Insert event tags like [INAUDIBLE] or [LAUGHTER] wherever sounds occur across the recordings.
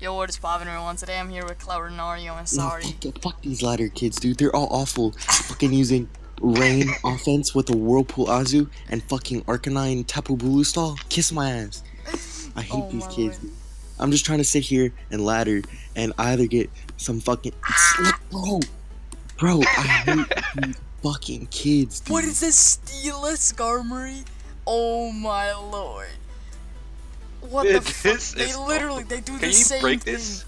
Yo, what is poppin' everyone? Today I'm here with Cloud and Nario and No, Sorry. fuck, fuck these ladder kids, dude. They're all awful. fucking using rain [LAUGHS] offense with a whirlpool Azu and fucking Arcanine Tapu Bulu stall. Kiss my ass. I hate Oh these kids. lord. I'm just trying to sit here and ladder and either get some fucking ah! bro, bro. I hate these [LAUGHS] fucking kids. Dude. What is this Steeless Skarmory? Oh my lord. What the fuck? They literally they do Can the you break thing. this?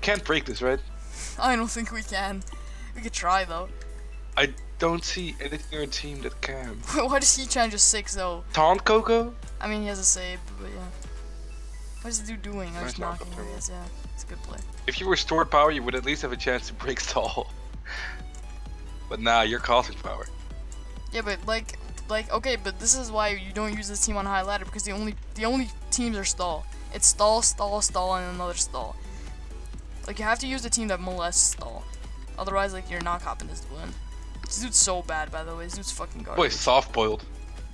Can't break this, right? [LAUGHS] I don't think we can. We could try though. I don't see anything in your team that can. [LAUGHS] Why does he change just six though? Taunt Koko? I mean he has a save, but yeah. What is the dude doing? Nice he's knocking. there. Yeah. It's a good play. If you restored power, you would at least have a chance to break stall. [LAUGHS] But now you're causing power. Yeah, but like, like okay, but this is why you don't use this team on high ladder because the only the only teams are stall. It's stall, stall, stall, and another stall. Like you have to use the team that molests stall. Otherwise, like you're not copping this win. This dude's so bad, by the way. This dude's fucking garbage. Boy, soft boiled.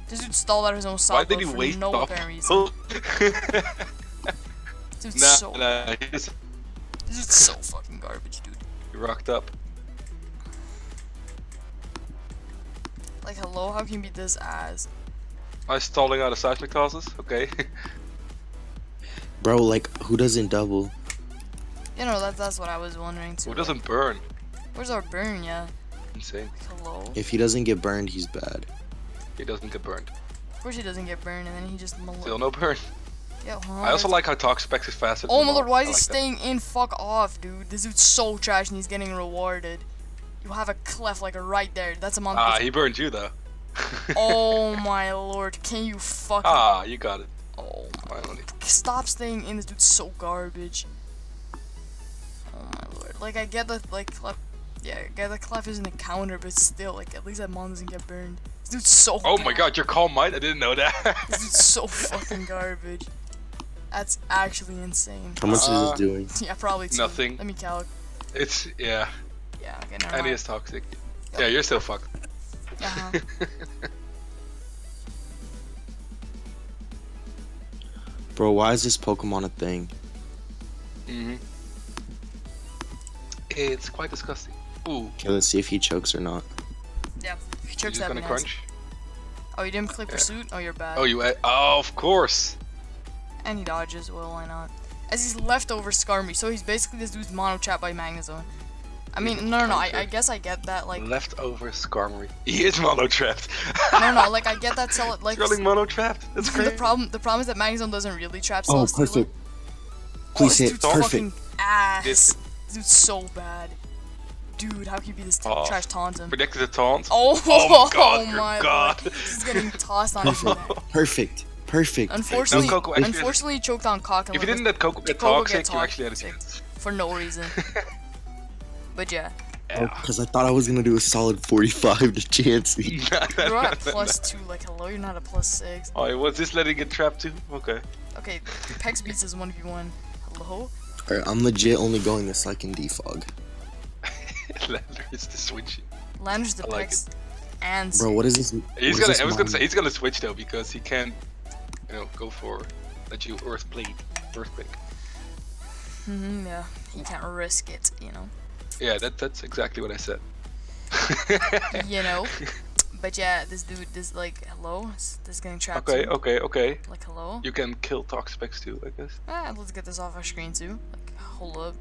This dude stalled out his own Why soft did he for waste no apparent reason. [LAUGHS] This dude's nah, so nah, he's this dude's so fucking garbage, dude. he rocked up. Like, hello, how can you beat this ass? Nice stalling out of seismic tosses. Okay. [LAUGHS] Bro, like who doesn't double? You know, that, that's what I was wondering too. Who doesn't burn? where's our burn, yeah? Insane. Like, hello? If he doesn't get burned, he's bad. He doesn't get burned. Of course he doesn't get burned, and then he just Still no burn. Yeah, huh, I also like how Talk Specs is faster. Oh my lord, why is I he like that. staying in? Fuck off, dude. This dude's so trash and he's getting rewarded. You have a clef like right there. That's a monster. Ah, he burned you though. [LAUGHS] oh [LAUGHS] my lord, can you fuck? Ah, you got it. Oh my. Finally. Stop staying in. This dude's so garbage. Oh my lord. Like I get the like clef. Yeah, I get the clef isn't a counter, but still, like at least that mon doesn't get burned. This dude's so. Oh my god, your calm might? I didn't know that. This dude's [LAUGHS] so fucking garbage. That's actually insane. How much Uh, is this doing? Yeah, probably two. Nothing. Let me calc. it's yeah, Yeah, okay, never and he is toxic. Yeah, you're still fucked. Uh-huh. [LAUGHS] Bro, why is this Pokemon a thing? hmm It's quite disgusting. Ooh, Okay, let's see if he chokes or not. Yeah, if he you chokes just that gonna nice. crunch? Oh, you didn't click Yeah. pursuit? Oh, you're bad. Oh, you? Oh, of course. And he dodges, well, why not? As he's leftover Skarmy, so he's basically this dude's mono trap by Magnezone. I mean, no, no, no, I, I guess I get that, like, Leftover Skarmory. [LAUGHS] He is mono trapped. no, no, like, I get that, so, [LAUGHS] like, He's really mono trapped. That's [LAUGHS] the problem, the problem is that Magnezone doesn't really trap Oh, Celesteela. perfect. Oh, Please this hit dude's perfect. fucking ass. This- This dude's so bad. Dude, how can you be this Oh. trash taunt him? Predicted a taunt. Oh, Oh my oh god, oh you're my god. lord. He's getting tossed on his Perfect. Perfect. Perfect. Unfortunately, No, Koko, unfortunately, he choked on cock and If you didn't let Koko get Koko toxic, you actually had a chance. for no reason. But yeah, Because I thought I was gonna do a solid 45 to Chansey. [LAUGHS] you're at plus two. Like, hello, you're not a plus six. Oh, was this letting get trapped too? Okay. Okay, Pex beats is one v one. Hello. Alright, I'm legit only going this so I can defog. [LAUGHS] Lander is the switch. Landers the I like Pex and Bro, what is this? He's gonna. this I was gonna say he's gonna switch though because he can't, you know, go for let you Earth Blade, Earthquake. Mhm, yeah, he can't risk it, you know. Yeah, that that's exactly what I said. [LAUGHS] You know. [LAUGHS] But yeah, this dude, this like, hello, this, this getting trapped. okay, too. okay, okay. Like, hello. You can kill Toxapex too, I guess. Ah, let's get this off our screen too. Like, hold up.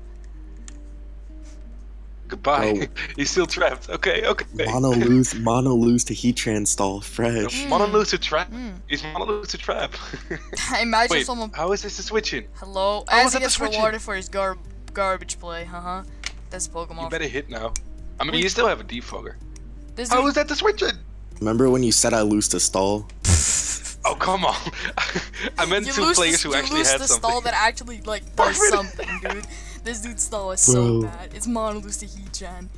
Goodbye. Bro. [LAUGHS] He's still trapped. Okay, okay. Mono lose, mono lose to Heatran stall, fresh. Mm. Mono lose to trap. Mm. He's mono lose to trap. Imagine Wait, someone how is this a switching? Hello. How As was he the gets switching? rewarded for his gar- garbage play, uh-huh. That's Pokemon. You better hit now. I mean, Wait. you still have a defogger. This How dude, is that the switching? Remember when you said I lose to stall? [LAUGHS] Oh come on! [LAUGHS] I meant you two lose players the, who you actually lose had the something. stall that actually like [LAUGHS] does something, dude. This dude's stall is so Bro. bad. It's mono lose to Heatran.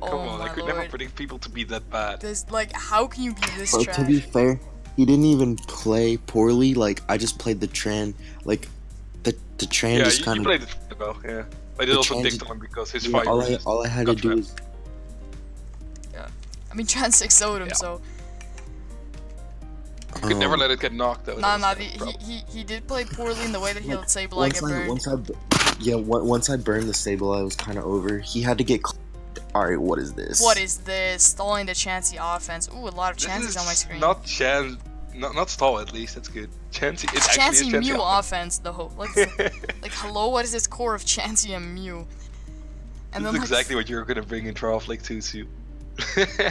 Oh Come on, my I could lord. never predict people to be that bad. This like how can you be this Bro, trash? to be fair, he didn't even play poorly. Like I just played the Tran. Like the the Tran yeah, just you, kind you of. played it well, yeah. I did The also transit- dicked him because his Yeah, fight all I all I had to do trapped. is I mean Trans 6 0'd him, Yeah. so You could never Um, let it get knocked though. Nah, that's nah. the The, he, he he did play poorly in the way that he Like, let Sableye once get I, burned. once I, yeah, once I burned the stable, I was kind of over. He had to get. All right, what is this? What is this? Stalling the Chansey offense. Ooh, a lot of chances on my screen. Not Chan, not not stall at least. That's good. Chansey, it actually Chansey Chansey Mew offense. offense though. Like, like hello, what is this core of Chansey and Mew? And this then is like, exactly what you're gonna bring in Draft League 2 too.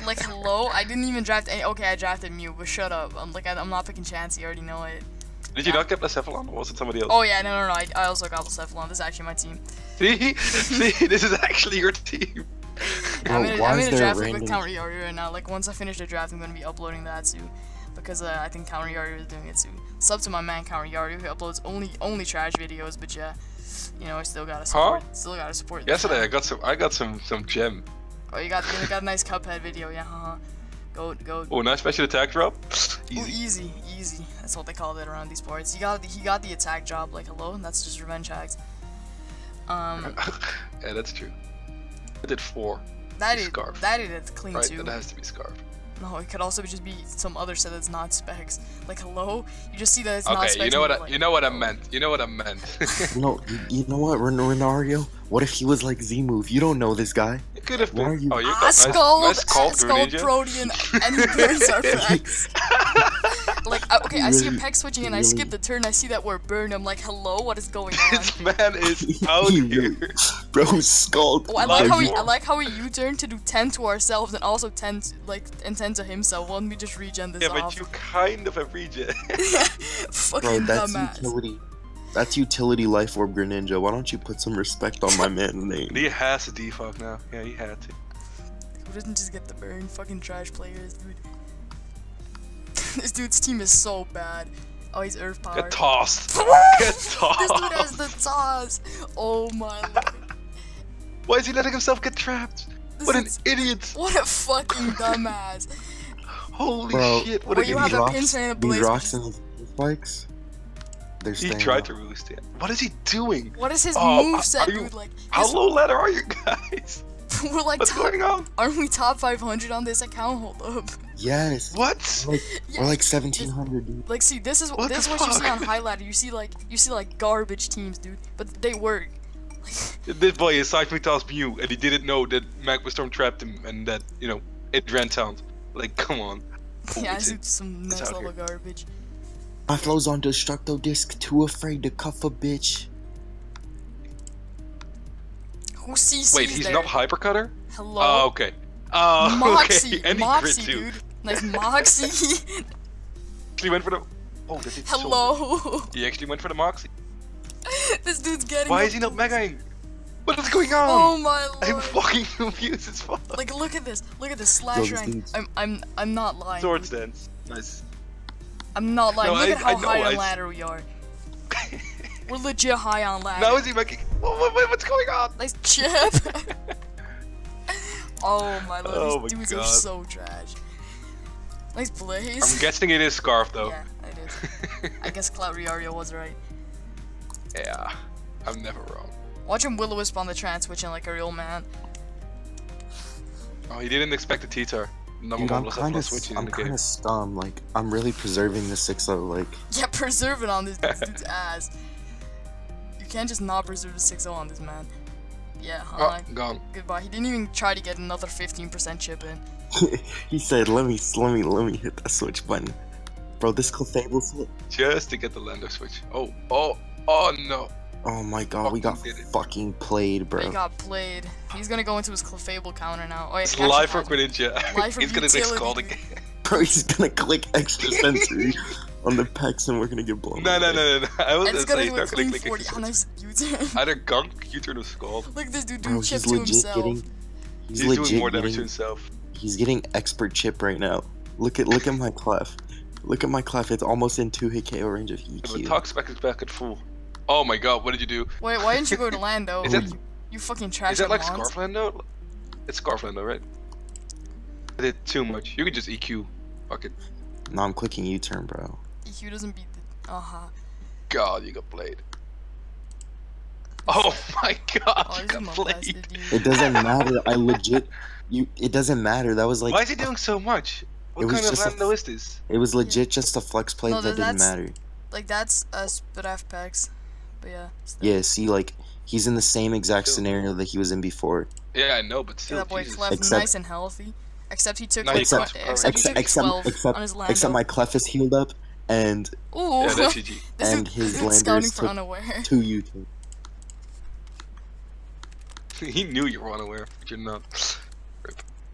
like [LAUGHS] hello, I didn't even draft any. Okay, I drafted Mew, but shut up. I'm like I, I'm not picking Chansey. I already know it. Did you not get Blacephalon or was it somebody else? Oh yeah, no, no, no. I, I also got Blacephalon. This is actually my team. See, see, [LAUGHS] this is actually your team. Bro, I'm in a, why I'm is in a there a draft league with random- Counter Yari right now. Like once I finish the draft, I'm gonna be uploading that too, because uh, I think Counter Yari is doing it too. Sub to my man Counter Yari who uploads only only trash videos, but yeah, you know I still gotta support. Still gotta support. Yesterday I got some, I got some, some gem. Oh, you got you got a nice Cuphead video, yeah. Haha. Go go. Oh, nice special attack drop. Ooh, Easy. easy, easy. That's what they called it around these parts. He got the, he got the attack job. Like hello, that's just revenge hacks. Um, [LAUGHS] yeah, that's true. I did four. that is Scarf. that is clean Right, too. that has to be scarf. No, it could also just be some other set that's not specs. Like hello, you just see that it's not specs. Okay, you know what? you're I, like, you know what I meant. You know what I meant. [LAUGHS] No, you, you know what, Ren- Renario? What if he was like Z Move? You don't know this guy. it could have Why are you- Oh, you got nice, Scald, nice call, Protean, and he burns our packs. Like, okay, I see a Really- peck switching and I skip the turn. I see that we're burned. I'm like, hello, what is going [LAUGHS] on? This man is [LAUGHS] out here. Bro, Skull. Oh, I like how we, I like how we U-turn to do 10 to ourselves and also 10 to, like and 10 to himself. Why don't we just regen this Yeah, off? but you kind of have regen. [LAUGHS] Fucking Bro, that's dumbass. utility. That's utility life orb Greninja. Why don't you put some respect on my man's name? he has to defog now. Yeah, he had to. Who doesn't just get the burn? Fucking trash players, dude. [LAUGHS] this dude's team is so bad. Oh, he's Earth Power. Get tossed. [LAUGHS] Get tossed. this dude has the toss. Oh my [LAUGHS] lord. Why is he letting himself get trapped? This What an idiot! What a fucking dumbass. Holy Bro, shit! What Well, an you idiot! have a rocks, pin train of these Blaze, rocks but and spikes. They're He tried up. to roost it. What is he doing? What is his Oh, move set, you- dude? Like, How his- low ladder are you guys? we're like What's top, going on? aren't we top 500 on this account? Hold up. Yes. What? Like, Yeah, We're like 1700, dude. Like, see, this is What this is the what you see on high ladder. You see like you see like garbage teams, dude, but they work. [LAUGHS] This boy is Seismic Toss Mew, and he didn't know that Magma Storm trapped him, and that you know it ran town. Like, come on. [LAUGHS] yeah, it's- it's some it's next out level here. garbage. My flow's on Destructo Disc, too afraid to cuff a bitch. Who sees Wait, he's there? not Hypercutter? Hello. Oh, okay. Oh, [LAUGHS] Moxie, [LAUGHS] okay. And Moxie, dude. Nice Moxie. [LAUGHS] Actually went for the. Oh, that did so Hello. much. He actually went for the Moxie. this dude's getting. Why is he not boost. megaing? What is going on? Oh my lord! I'm fucking confused as fuck. Like, look at this. Look at this slash this rank. I'm, I'm, I'm not lying. Swords stance. Nice. I'm not lying. No, look I- at how I know, high I on s- ladder we are. We're legit high on ladder. now is he making? What, what, what- what's going on? Nice chip. Oh my lord, Oh these my dudes are so trash. Nice blaze. I'm guessing it is Scarf though. Yeah, it is. I guess [LAUGHS] Cloud Riario was right. yeah, I'm never wrong. Watch him will wisp on the trans switching like a real man. Oh, he didn't expect the T-Tar. No Dude, I'm Bubble kind of, switching in I'm the kind of stum. Like, I'm really preserving the 6-0. Like, [LAUGHS] Yeah, preserve it on this, this [LAUGHS] dude's ass. You can't just not preserve the 6-0 on this man. Yeah, hi. Oh, gone. Goodbye. He didn't even try to get another 15% chip in. [LAUGHS] he said, "Let me, let me, let me hit that switch button." Bro, this Clefable flip. Just to get the Lando switch. Oh, oh, oh no. Oh my god, we got Fucking did it. played, He bro. got played. He's gonna go into his Clefable counter now. Oh, yeah, It's he actually live for has. Greninja. Live for [LAUGHS] He's gonna click utility, Scald [LAUGHS] again. Bro, he's gonna click extra sensory on the pecs and we're gonna get blown. No, no, away. no, no, no. [LAUGHS] I was And it's gonna gonna say do he's a not gonna clean click 40 extra on sensory. his [LAUGHS] U-turn. Either Gunk, U-turn or Scald. Look this dude doing he's chip to legit himself. getting. He's, He's legit doing more damage to himself. He's getting expert chip right now. Look at look at my clef. Look at my clef. It's almost in two hit KO range of Yeah, but EQ. Talk spec is back at full. Oh my god, what did you do? Wait, why didn't you go to [LAUGHS] Lando? Is that- you, you fucking trash Is that like Mons. Scarf Lando? It's Scarf Lando, right? I did too much. You could just EQ. Fuck it. No, I'm clicking U-turn, bro. EQ doesn't beat the. Uh huh. God, you got played. [LAUGHS] Oh my god, Oh, you got molested, played. It doesn't matter. I legit. You. It doesn't matter. That was like. Why is he doing so much? What It was kind of just a is this? It was legit just a flex play No, that that- didn't matter. Like that's a Spidaf packs. But yeah. still. Yeah, see, like he's in the same exact Still. scenario that he was in before. Yeah, I know, but Yeah, still, that boy Jesus. Clef Except- nice and healthy. Except he took No, like he Except- except except except except, on his Lando. except my clef is healed up and Ooh. Yeah, that's GG. this and dude, his this dude's scouting Landers for took- unaware. two U turn. [LAUGHS] he knew you were unaware, but you're not.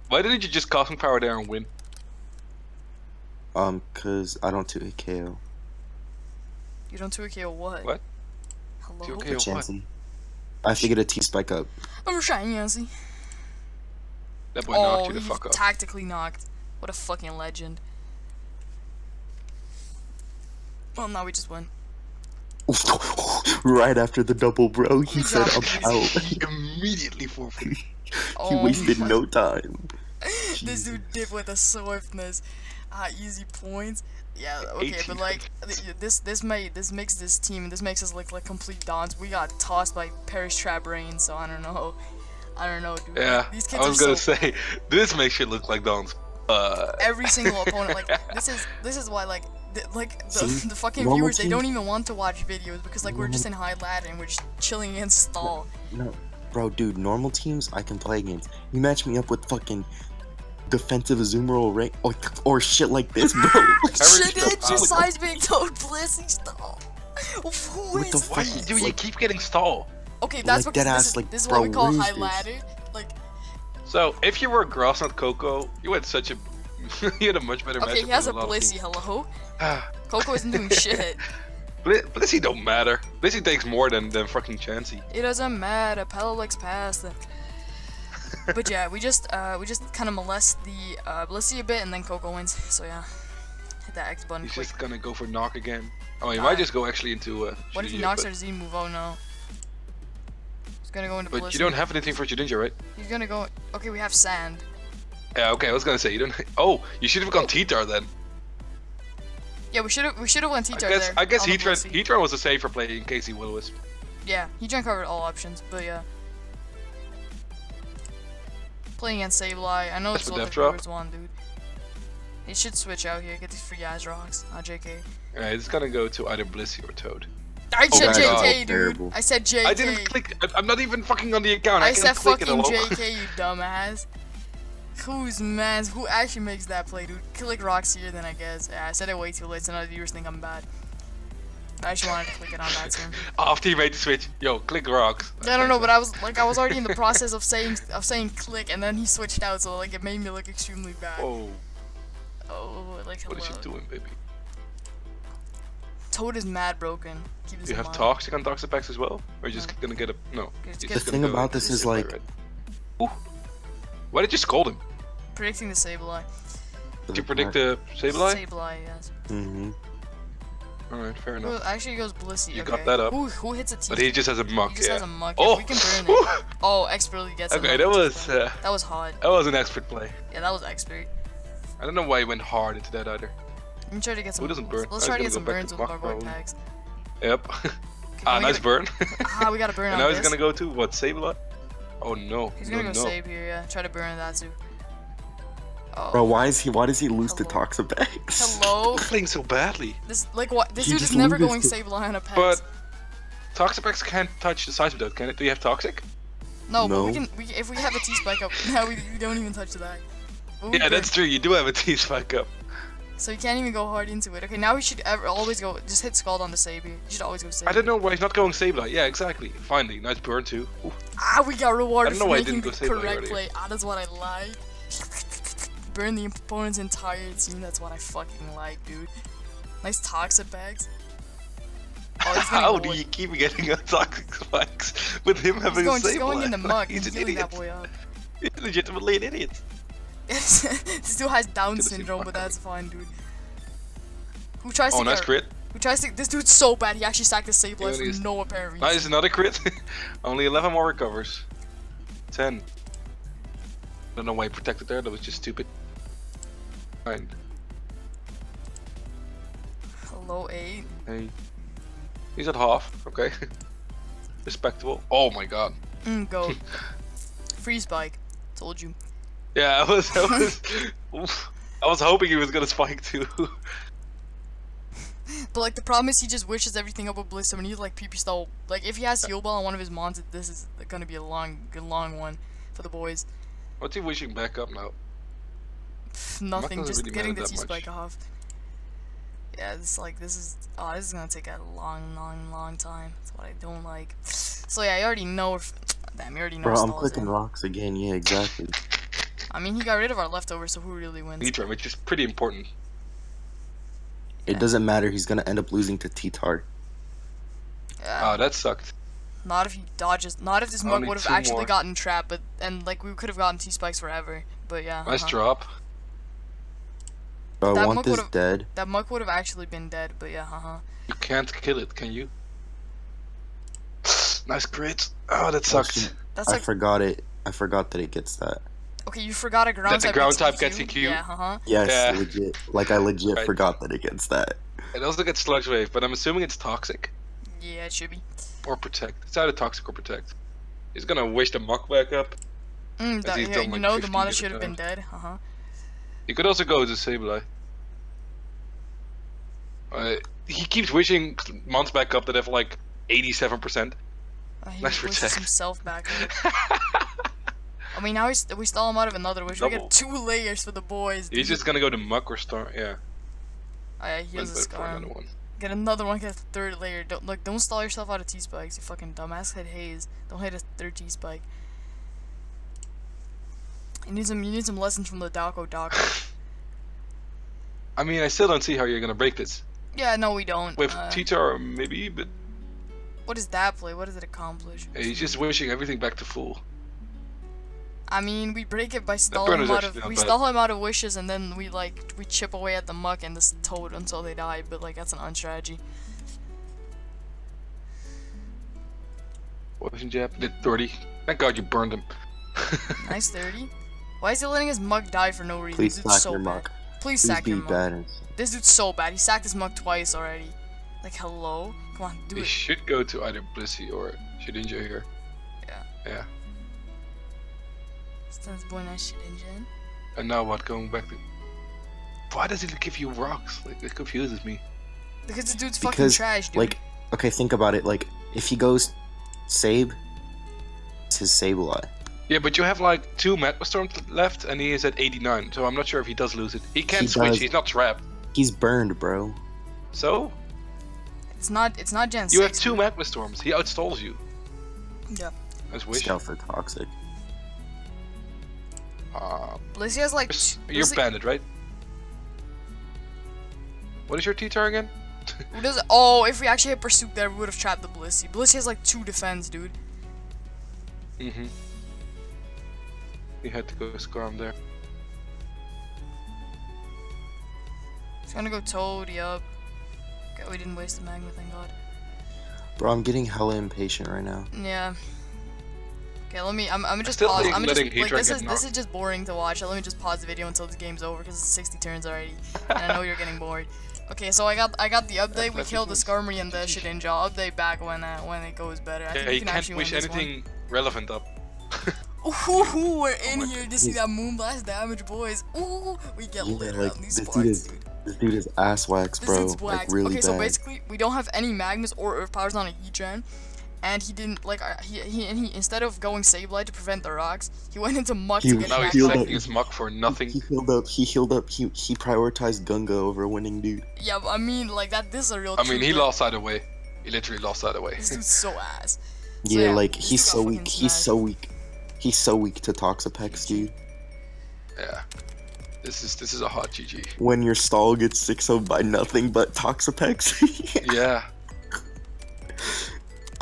Why didn't you just cosmic power there and win? Um, cause I don't do a KO. You don't 2K what? What? Hello? 2K? KO what? I have to get a T spike up. I'm trying, Yancy. That boy Oh, knocked you the fuck up. tactically knocked. What a fucking legend. Well, now we just win. [LAUGHS] right after the double, bro. He Good said job, I'm out. he [LAUGHS] [LAUGHS] immediately forfeited. he Oh wasted no time. this dude did with a swiftness. Ah, easy points. Yeah, okay, but like this this may this makes this team this makes us look like complete dons. We got tossed by Paris Trap Rain, so I don't know. I don't know, dude. Yeah, These kids I was gonna so say this makes shit look like Don's. Uh, every single opponent like this is this is why like the, like the, [LAUGHS] the fucking Normal viewers they don't even want to watch videos because like we're just in high ladder and we're just chilling against stall. No, bro, dude. Normal teams I can play against. You match me up with fucking defensive Azumarill rank or, or shit like this, bro. [LAUGHS] Shit, Trap it's just Rain. size being told blissy stall. [LAUGHS] Who What is the why fuck? you do? You keep getting stall. Okay, that's Like, because deadass, this is, like, this is bro, what we call high this? ladder. Like, So if you were grass not Koko, you had such a you had a much better okay, matchup he has a than lot of Blissey, hello? [SIGHS] Koko isn't doing [LAUGHS] shit. Bli- Blissey don't matter. Blissey takes more than than fucking Chansey. It doesn't matter, Pella looks past. [LAUGHS] But yeah, we just, uh, we just kind of molest the, uh, Blissey a bit and then Koko wins. So yeah, hit that X button He's quick. just gonna go for knock again. Oh, he Uh, might just go actually into uh. What if he knocks but, our Z move? Oh no. He's gonna go into But Blissey. you don't have anything for Shedinja, right? He's gonna go, okay, we have Sand. Yeah, okay. I was gonna say you don't. [LAUGHS] Oh, you should have gone T-Tar then. Yeah, we should've, we should've went I T-Tar guess there. I guess on the Heatran Blissey. Heatran was a safer play in case he will wisp. Yeah, he drank covered all options, but yeah. Playing against Sableye, I know That's it's the what the death drop. viewers want, dude. He should switch out here, get these free eyes rocks. Ah, JK. Alright, it's gonna go to either Blissey or Toad. I Oh said JK, God. dude. Terrible. I said JK. I didn't click. I- I'm not even fucking on the account. I, I can't said click it fucking alone. JK, you [LAUGHS] dumbass. Who's man? Who actually makes that play, dude? Click rocks here, then I guess. Yeah, I said it way too late, so now the viewers think I'm bad. I actually wanted to click it on that turn. [LAUGHS] After he made the switch, yo, click rocks. I don't know, but I was like, I was already in the process of saying of saying click, and then he switched out, so like it made me look extremely bad. Oh, Oh, like hello. what is she doing, baby? Toad is mad broken. Keep you have mind. toxic on toxic packs as well? Or are you just gonna get a no? Just you're get- just The thing about this is, like- Ooh. Why did you scold him? Predicting the Sableye. Did you predict the Sableye? Sableye, yes. Mm-hmm. Alright, fair Who enough. actually goes Blissey. You okay. got that up. Who, who hits a T? But he just has a Muk, He just yeah. has a Muk. Oh! We can burn it. Ooh! Oh, expertly gets Okay, another that was uh, that was hard. that was an expert play. Yeah, that was expert. I don't know why he went hard into that either. Let me try to get some. doesn't burn? Let's try to get some burns go with back our to void Mach packs. Yep. Okay, [LAUGHS] ah, nice gotta- burn. [LAUGHS] Ah, we gotta burn and on now this. he's gonna go to what? Sableye? Oh no. He's no, gonna go no. save here, yeah. Try to burn that too. Oh. Bro, why is he? Why does he lose to Hello. Toxapex? Hello. Playing so badly. This like what? This He dude is never going loses Sableye on a pack. But Toxapex can't touch the size of that, can it? Do you have Toxic? no, but we No. can. We, if we have a T spike up, [LAUGHS] now we, we don't even touch that. But we Yeah, that's true. You do have a [LAUGHS] T spike up. So you can't even go hard into it. Okay, now we should ever always go. Just hit Scald on the Savior. You should always go Savior. I don't know why he's not going Sableye. Yeah, exactly. Finally, nice burn too. Ooh. Ah, we got rewarded I know for why I making didn't the go Sableye correct earlier. play. Ah, that's what I like. Burn the opponent's entire team. That's what I fucking like, dude. Nice toxic bags. Oh, [LAUGHS] How do you keep getting a Toxic spikes with him He's having going, a just Sableye? going in the [LAUGHS] mug. He's He's an idiot. that boy up. [LAUGHS] He's legitimately an idiot. this dude has Down syndrome, but that's fine, dude. Who tries Oh, to nice crit. Who tries to? This dude's so bad. He actually stacked the save life Yeah, for no apparent reason. Nice, another crit. Only 11 more recovers. 10. I Don't know why he protected there. That was just stupid. Fine. Hello, eight. Hey. He's at half. Okay. [LAUGHS] Respectable. Oh my god. Mm, go. [LAUGHS] Freeze spike. Told you. Yeah, I was. I was. [LAUGHS] I was hoping he was gonna spike too. But like the problem is he just wishes everything up with Blister and he's like PP style. Like if he has Steel Ball on one of his mons, this is gonna be a long, a long one for the boys. What's he wishing back up now? Pff, Nothing, just really getting the T-spike off. Yeah, it's like this is oh this is gonna take a long, long, long time. That's what I don't like. So yeah, I already know. If, damn, you already know. Bro, I'm clicking in. rocks again. Yeah, exactly. I mean, he got rid of our leftovers, so who really wins? Nitro, which is pretty important. It doesn't matter. He's gonna end up losing to T-Tar. Yeah. Ah, that sucked. Not if he dodges. Not if this mug would have actually more. gotten trapped, but and like we could have gotten T spikes forever. But yeah, Nice uh-huh. drop. Bro, I That want this would've- dead. that mug would have actually been dead. But yeah, haha. You can't kill it, can you? [SIGHS] nice crit. Oh, that sucked. Actually, That's I like forgot it. I forgot that it gets that. okay. You forgot a ground That the type. ground gets type EQ? gets EQ? Yeah, haha. Yes, Yeah. legit. Like I legit Right. forgot that it gets that. It also gets sludge wave, but I'm assuming it's toxic Yeah, it should be. or protect. It's either toxic or protect. He's gonna wish the Muk back up. Mm, that, yeah, done, you like, know the 50 mana should have been dead. Uh huh. He could also go to Sableye. Uh, he keeps wishing months back up that have like 87%. Uh, he Nice wishes himself back. [LAUGHS] I mean, now we, st- we stall him out of another wish. We Double. get two layers for the boys. He's just gonna go to Muk or star. Yeah. Oh, yeah, he has a Let's vote for scar. another one. Get another one. Get a third layer. Don't look. Don't stall yourself out of T spikes. You fucking dumbass. Hit haze. Don't hit a third T spike. You need some. You need some lessons from the Dalco Dalco. I mean, I still don't see how you're gonna break this. yeah, no, we don't. With uh, maybe, but what does that play? What does it accomplish? he's just wishing everything back to full. I mean, we break it by stalling him out of we stall him out of wishes, and then we like we chip away at the Muk and this toad until they die. But like that's an unstrategy. Poison jab, did 30. Thank God you burned him. [LAUGHS] Nice thirty. Why is he letting his mug die for no reason? Please this dude's sack so your bad. Muk. Please Please sack your mug. bad. This dude's so bad. He sacked his mug twice already. Like hello, come on, do He it. should go to either Blissey or Shedinja here. Yeah. Yeah. Stands boy nice shit engine. And now what? Going back to. Why does he give you rocks? Like it confuses me. Because this dude's fucking Because, trash, dude. like, okay, think about it. Like, if he goes Sabe, it's his Sableye. Yeah, but you have like two Magma Storms left, and he is at 89. So I'm not sure if he does lose it. He can He switch. does. He's not trapped. He's burned, bro. So it's not. It's not Gen you have two dude. Magma Storms. He outstalls you. Yeah. As wish. Stealth or toxic. Uh, Blissey has like. Chris, you're Blissey- banded, right? What is your T-tar again? [LAUGHS] Who does? Oh, if we actually had pursuit there, we would have trapped the Blissey. Blissey has like two defense, dude. Mm-hmm. You had to go Scarm there. He's gonna go Toad, yup. Okay, we didn't waste the magma, thank god. Bro, I'm getting hella impatient right now. Yeah. Okay, let me. I'm. I'm just still pause. I'm just letting like Heatran this is this is just boring to watch. Let me just pause the video until this game's over because it's 60 turns already, and I know you're getting bored. [LAUGHS] Okay, so I got I got the update. We killed the just- Skarmory and the Shedinja. I'll update back when uh, when it goes better. I Yeah, think you can can't actually wish win this anything relevant up. [LAUGHS] one. Ooh, we're in my here to see that Moonblast damage, boys. Ooh, we get Yeah, lit like, around these this dude is- dude. This dude is ass wax, This bro. dude's Like, whacked. really okay, bad. so basically, we don't have any Magnus or Earth powers on a Heatran, and he didn't like uh, he he and he instead of going Sableye to prevent the rocks, he went into Muk He to get Now he's back healed up. up. his Muk for nothing. He healed up. He healed up. He he prioritized Gunga over winning, dude. Yeah, but I mean like that. This is a real. I mean, he trooper. lost either way. He literally lost either way. This dude's so ass. So, Yeah, yeah, like he's so fucking weak. He's so weak. He's so weak to Toxapex, dude. Yeah. This is this is a hot GG. When your stall gets 6 0 by nothing but Toxapex. [LAUGHS] Yeah.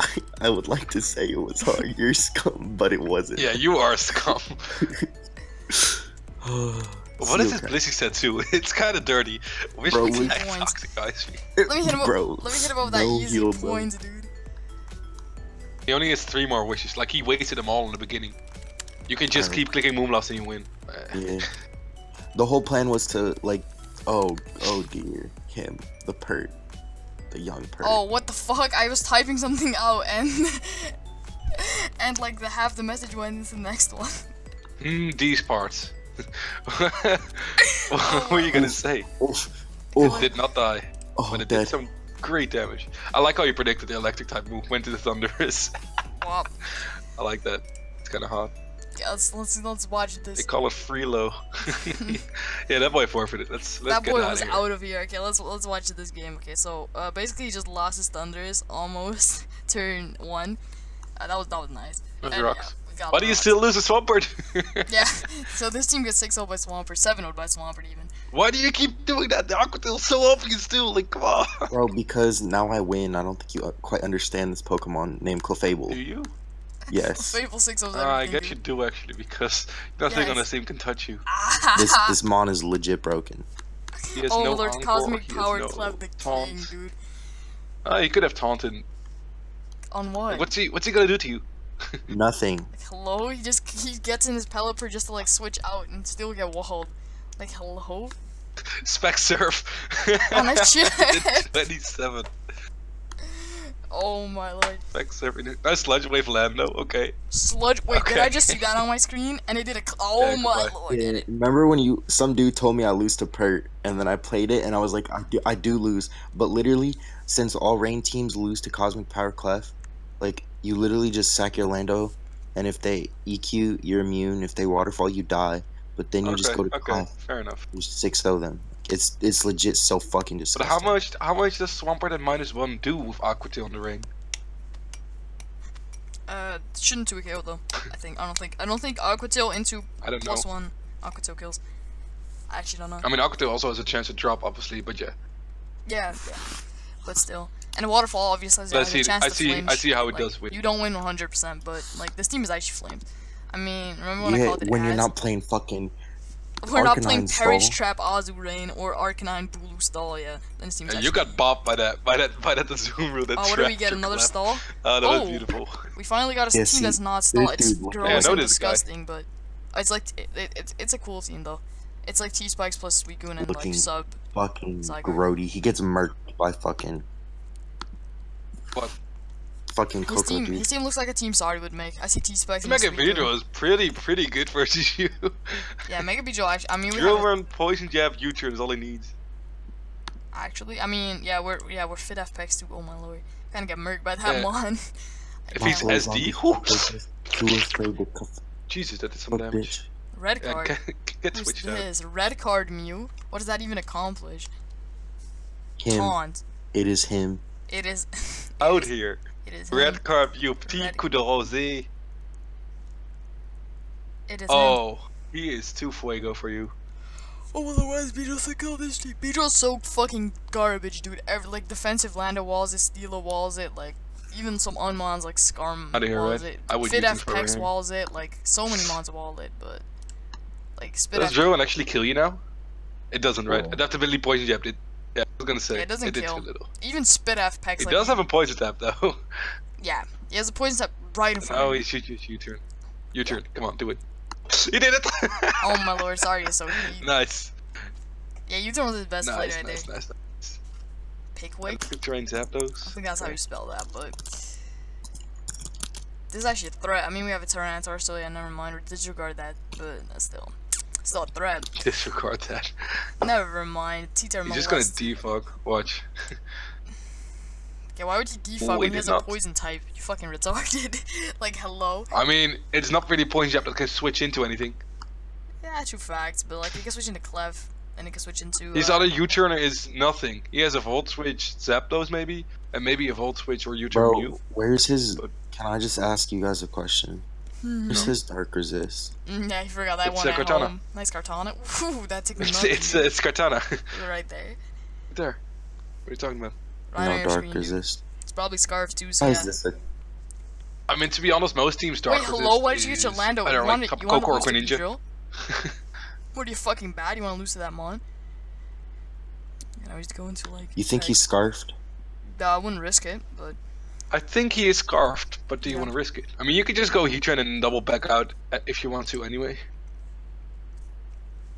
I I would like to say it was hard. [LAUGHS] You're scum, but it wasn't. Yeah, you are a scum. [LAUGHS] [SIGHS] What is this Blissey said too? It's kind of dirty. Wish Bro, we could we- toxic guys. Let me hit him up. Bro, let me hit him up with that no easy points, dude. He only has three more wishes. Like he wasted them all in the beginning. You can just keep clicking Moonblast and you win. Yeah. [LAUGHS] The whole plan was to like, oh, oh dear, him, the pert, the young pert. Oh, what the fuck? I was typing something out and [LAUGHS] and like the half the message went into the next one. Hmm, these parts. [LAUGHS] what were you gonna say? Oof. Oof. Did not die, Oh, but it dead. did some great damage. I like how you predicted the electric type move went to the Thundurus. [LAUGHS] Wop. I like that. It's kind of hot. Yeah, let's let's let's watch this. They call it Freelo. [LAUGHS] [LAUGHS] yeah, that boy forfeited. Let's let's That get boy out was of here. out of here. Okay, let's let's watch this game. Okay, so uh, basically he just lost his thunders almost turn one. Uh, that was that was nice. Those And, rocks. yeah, Why do you still lose a Swampert? Yeah. So this team gets six 0 by Swampert, seven 0 by Swampert even. Why do you keep doing that? The Aquatail's so obvious too. Like, come on. [LAUGHS] Bro, because now I win. I don't think you uh, quite understand this Pokemon named Clefable. Do you? Yes. Fable six 0 Uh, I guess you do actually because nothing on Yes. the team can touch you. This [LAUGHS] this mon is legit broken. He has oh, no Lord encore, Cosmic he has Power no Clef the taunt. King, dude. Ah, he could have taunted. On what? What's he? What's he gonna do to you? [LAUGHS] Nothing. Hello? He just he gets in his Pelipper just to like switch out and still get walled. Like hello? Spec Surf. Oh, nice shit. Twenty-seven. Oh my lord. Spec Surf. Nice Sludge Wave Lando. Okay. Sludge. Wait, did I just see that on my screen? And it did a. Oh Yeah, my goodbye. lord. Yeah, remember when you some dude told me I lose to Pert, and then I played it, and I was like, I do, I do lose, but literally, since all rain teams lose to Cosmic Power Clef, like you literally just sack your Lando, and if they EQ, you're immune. If they waterfall, you die. But then you okay. just go to okay. Clef, Fair enough. you six though them. It's it's legit so fucking But how much? How much does Swampert at minus one do with Aquatail on the ring? Uh, shouldn't 2 KO though. I think. I don't think. I don't think Aquatail into I don't know. plus one Aquatail kills. I actually don't know. I mean, Aquatail also has a chance to drop, obviously, but yeah. Yeah, yeah. But still. And a waterfall obviously has, But I has see- a chance I to see- I see how it Like, does with- You don't win 100%, but like this team is actually flames. I mean, remember when I called it when you're as? not playing fucking We're not playing Arcanine Perish Stall. Trap Azurain or Arcanine Bulu Stall, yeah. Then this team's And you got bopped by that, by that, by that the Zoom that Oh, what do we get? Another clap. stall? Oh, that was Oh. beautiful. We finally got a Yeah, team see, that's not stall. It's gross Yeah, and this guy. disgusting, but it's like it, it, it's it's a cool team though. It's like T Spikes plus Suicune and Looking- like sub. fucking Zygarde. grody. He gets murked by fucking What? Fucking His Koko, team, dude. his team looks like a team Sorry would make. I see T Spikes. and Mega Beedrill is pretty, pretty good versus you. [LAUGHS] Yeah, Mega Beedrill. Actually, I mean, we Drill have a- run, poison jab, U-turn is all he needs. actually. I mean, yeah, we're yeah we're fit FPEX too. Oh my lord, kind of get murked by that Yeah. one. If [LAUGHS] he's boy SD, Zombie whew, Koko Too afraid to cuff Jesus, that did some damage. bitch. Red Yeah, card. get, get Who's switched out. this? Red card Mew. What does that even accomplish? Him. Taunt. It is him. It is. Out [LAUGHS] here. It is. him. Red card, you petit Red- coup de rosé. It is. him. Oh, he is too fuego for you. Oh, otherwise Beedrill's the kill this team. Beedrill's so fucking garbage, dude. Every, like defensive Lando walls it, Steela walls it, like even some unmons like Scarm Outta here, walls Red. it. I would Fit use him for FPEX him. walls it, like so many mons wall it, but like Spit Does F- Drill actually kill you now? It doesn't, right? Oh. Adaptability poison jab did. Yeah, I was gonna say. Yeah, it doesn't did kill. too little. even Spit FPEX. He like, does have a poison tap though. [LAUGHS] Yeah, he has a poison step right in front oh, he him. shoot you. U-turn. U-turn. Come on, do it. [LAUGHS] He did it. Oh my [LAUGHS] lord, sorry, so he, nice. yeah, you turn was the best play Nice, right nice, there. nice, nice. Pickwick. Try and I think that's how you spell that, but this is actually a threat. I mean, we have a Tyranitar, so yeah, never mind. Disregard that, but uh, that's still, still a threat. [LAUGHS] Disregard that. Never mind. T-Tar He's just gonna defog. Watch. Okay, why would he defog he when he did has a poison type? You fucking retarded. [LAUGHS] like, hello? I mean, it's not really poison jab that can switch into anything. Yeah, true facts, but like, he can switch into Clef, and he can switch into. His uh, other U-turner is nothing. He has a Volt Switch Zapdos maybe, and maybe a Volt Switch or U-turn Bro, Mew. where's his But- can I just ask you guys a question? Hmm. Where's his dark resist? Mm, yeah, you forgot that It's one a at Kartana. home. Nice Kartana. Whew, that took me It's nothing, it's, dude. it's Kartana. [LAUGHS] right there. there. What are you talking about? Right no dark screen, dude. resist. It's probably Scarf too, so How yeah. is this a I mean, to be honest, most teams dark Wait, hello? Why did you get your is Lando? either You like wanted, Tapu you wanted to Koko or lose to Greninja. [LAUGHS] What are you fucking bad? You want to lose to that Mon? You know, he's going to like. You think like, he's scarfed? Uh, I wouldn't risk it, but I think he is carved, but do you Yeah. want to risk it? I mean, you could just go Heatran and double back out uh, if you want to anyway.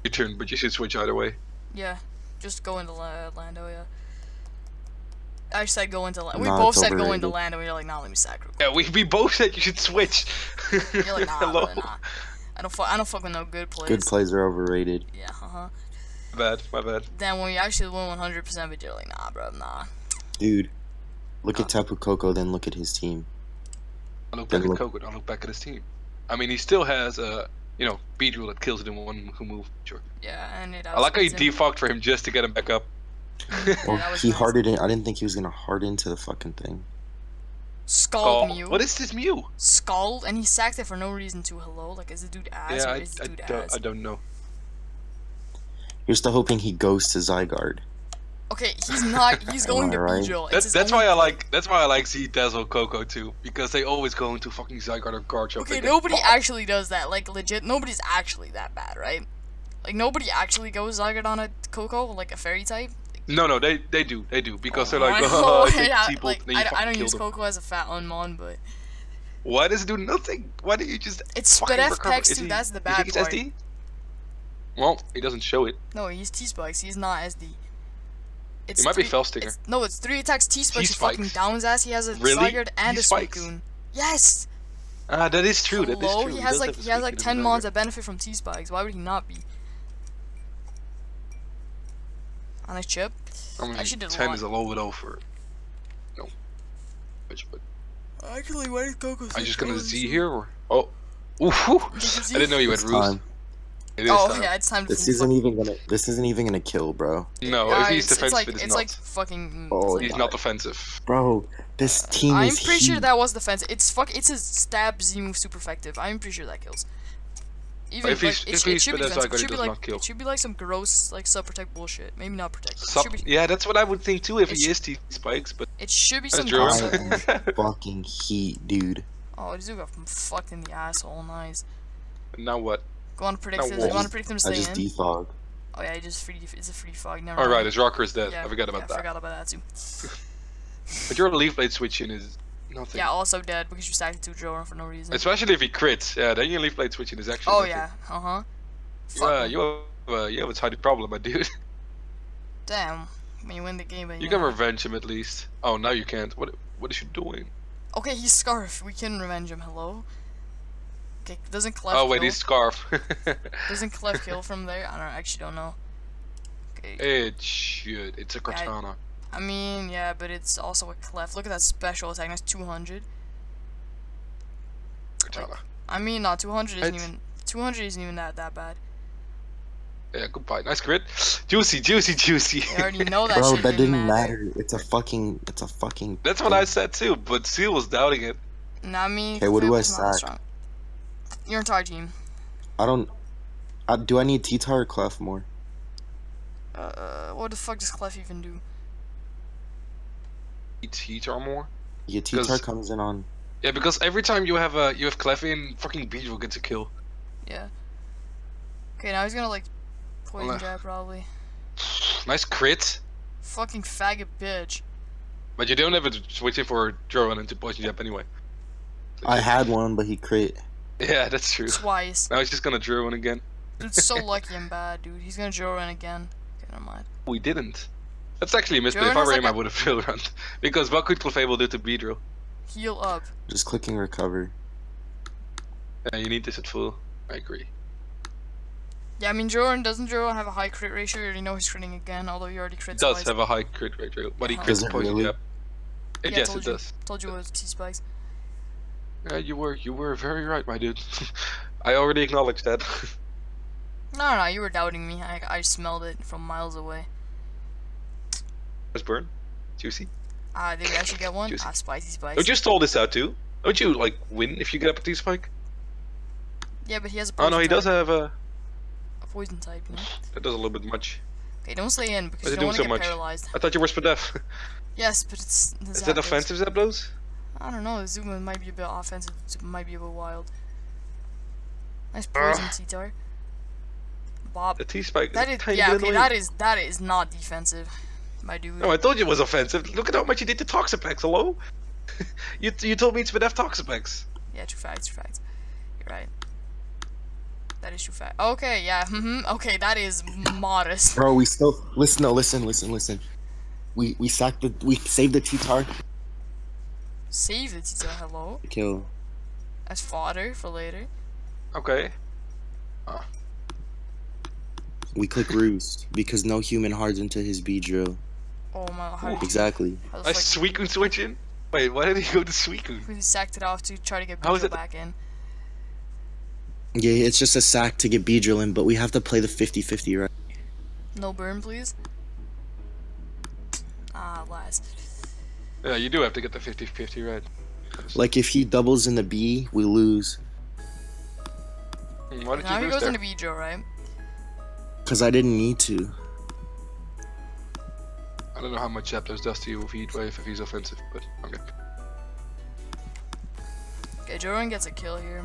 U-turn, but you should switch either way. yeah, just go into La- Lando. Yeah. I said go into. La- we Nah, both it's said go overrated. into Lando. and You're like, nah, let me sack real quick. Yeah, we, we both said you should switch. You're like, [LAUGHS] nah, Hello. brother, nah. I don't fuck. I don't fuck with no good plays. Good plays are overrated. Yeah. Uh huh. My bad, my bad. Then when you actually win 100 percent, but you're like, nah, bro, nah. Dude, look at Tapu Koko, then look at his team. I look Then back at look- Kogut, I look back at his team. I mean, he still has, uh, you know, Beedrill that kills it in one move. Sure. Yeah, and it. I like how you outspeeds defogged for him just to get him back up. Well, that was he nice. hardened it. I didn't think he was gonna harden to the fucking thing. Scald Oh, Mew. what is this Mew? Scald, and he sacked it for no reason too. Hello, like is the dude ass Yeah, or I, is the I, dude don't, ass? I don't know. You're still hoping he goes to Zygarde. Okay, he's not. [LAUGHS] He's going to I right? Beedrill. It's That's that's why I like that's why I like see Dazzle Koko too because they always go into fucking Zygarde or Garchomp. Okay, and they- nobody actually does that. Like legit, nobody's actually that bad, right? Like nobody actually goes Zygarde on a Koko, like a fairy type. No, no, they they do they do because Oh, they're like [LAUGHS] I [LAUGHS] oh, I yeah, people, like, I, don't- I don't use them. Koko as a fat on mon, but Why does it do nothing? Why do you just it's fucking Spidef recover? Pex Is too. he- That's the you bad think he's part. SD? Well, he doesn't show it. No, he's T Spikes. He's not SD. It's He might be three- Felstinger. it's- No, it's three attacks T Spikes. He fucking T-Spikes. downs ass. He has a Really? Zygarde and a T-Spikes? Suicune. Yes. Ah, that is true. That is Hello? true. He has does like he has like ten Zygarde. mons that benefit from T Spikes. Why would he not be? On a chip. I mean, Actually did ten is a low bit over. No. Which, but Actually, why is Koko? are you just gonna Z here or? Oh. Ooh. I didn't know you had It's roost. Time. It is Oh time. yeah, it's time to. This fuck- isn't even gonna. This isn't even gonna kill, bro. No, if he's it's, it's defensive, like it is it's like fucking. Oh, he's like- not defensive. Bro, this team I'm is. pretty sure that was defensive. It's fuck. It's a stab Z move super effective. I'm pretty sure that kills. Even If like, he's- it, if it he's should be defensive. it It should be like kill. it should be like some gross like sub protect bullshit. Maybe not protect. It Sup- should be. yeah, that's what I would think too if he is T spikes, but It should be that's some Drew. gross. [LAUGHS] Fucking heat, dude. Oh, this dude got fucked in the asshole. Nice. now what? Go on to predict Now this. what? You want to predict him to I stay just in? defog. Oh yeah, he just free. It's a free fog. Never All right, mind. his rocker is dead. Yeah, I forgot about yeah, that. I forgot about that too. [LAUGHS] But your leaf blade switching is nothing. Yeah, also dead because you stacked two Joran for no reason. Especially if he crits. Yeah, then your leaf blade switching is actually. Oh nothing. yeah. Uh huh. Yeah, you have uh, you have a tiny problem, my dude. [LAUGHS] Damn. When you win the game, but You yeah. can revenge him at least. Oh, now you can't. What what is you doing? Okay, he's Scarf. We can revenge him. Hello. Okay, doesn't Clef oh wait, kill? he's scarf. [LAUGHS] Doesn't Clef kill from there? I don't I actually don't know. Okay. it should. It's a Kartana. I mean, yeah, but it's also a Clef. Look at that special attack. That's 200. Kartana. I mean, not 200 isn't It's- even 200 isn't even that that bad. Yeah, goodbye. Nice crit. Juicy, juicy, juicy. I already know [LAUGHS] that Bro, shit that didn't didn't matter. matter. It's a fucking. It's a fucking. That's what I said too, but Seal was doubting it. Nah, I mean, Okay, what do I is not that sack? strong. Your entire team. I don't. I, do I need T-Tar or Clef more? Uh, what the fuck does Clef even do? Eat heat armor. Yeah, T-Tar 'Cause- comes in on. Yeah, because every time you have a you have Clef and fucking Beedrill gets a kill. Yeah. Okay, now he's gonna like poison Well, jab probably. [SIGHS] Nice crit. Fucking faggot bitch. But you don't have it switching for Joran into poison jab anyway. I had one, but he crit. Yeah, that's true. Twice. Now he's just gonna Joran again. Dude's so [LAUGHS] lucky and bad, dude. He's gonna Joran again. Okay, never mind. We didn't. That's actually a misplay. If I has were like him, I a- would have [LAUGHS] failed run. Because what could Clefable do to Beedrill? Heal up. Just clicking recover. Yeah, you need this at full. I agree. Yeah, I mean, Joran doesn't Joran have a high crit ratio? You already know he's critting again, although you already crit It does twice. have a high crit ratio, but he crits Does it poison really? jab. It, Yeah, yes, told it you. does. Told you it was T spikes. Yeah, you were you were very right, my dude. [LAUGHS] I already acknowledged that. [LAUGHS] No, no, you were doubting me. I, I smelled it from miles away. Let's burn. Juicy. Ah, did we actually get one? Juicy. Ah, spicy spice. Don't you stall this out too? Don't you like win if you get up a T spike? Yeah, but he has a Oh no, he type. does have a. a poison type, you know? That does a little bit much. Okay, don't stay in because Why is you it don't want to so get much? paralyzed. I thought you were Spadef. Yes, but it's. the Is that Zapdos. offensive Zapdos? I don't know. Zuma might be a bit offensive. Zuma might be a bit wild. Nice poison, Ugh. T-Tar. Bob. The T spike. That is yeah. Okay, that is that is not defensive, my dude. No, I told you it was offensive. Look at how much you did to Toxapex. Hello. [LAUGHS] you you told me it's Spadef Toxapex. Yeah, true facts, true facts. You're right. That is true fact. Okay, yeah. [LAUGHS] hmm Okay, that is modest. Bro, we still listen. No, listen, listen, listen. We we sacked the. We saved the T-Tar. Save it, Tita. Hello. Kill. As fodder for later. Okay. We click roost because no human hards into his Beedrill. Oh my, how did Exactly. I was I like, Suicune switch in? Wait, why did he go to Suicune? we sacked it off to try to get How is Bijo it- back in. Yeah, it's just a sack to get Beedrill in, but we have to play the 50-50, right? No burn, please. Ah, lies. Yeah, you do have to get the 50-50 right. Like if he doubles in the B, we lose. Hmm, Why did Now you he goes there? into Bijo, right? Cause I didn't need to. I don't know how much Zapdos does to you with Heat Wave if he's offensive, but okay. Okay, Jordan gets a kill here.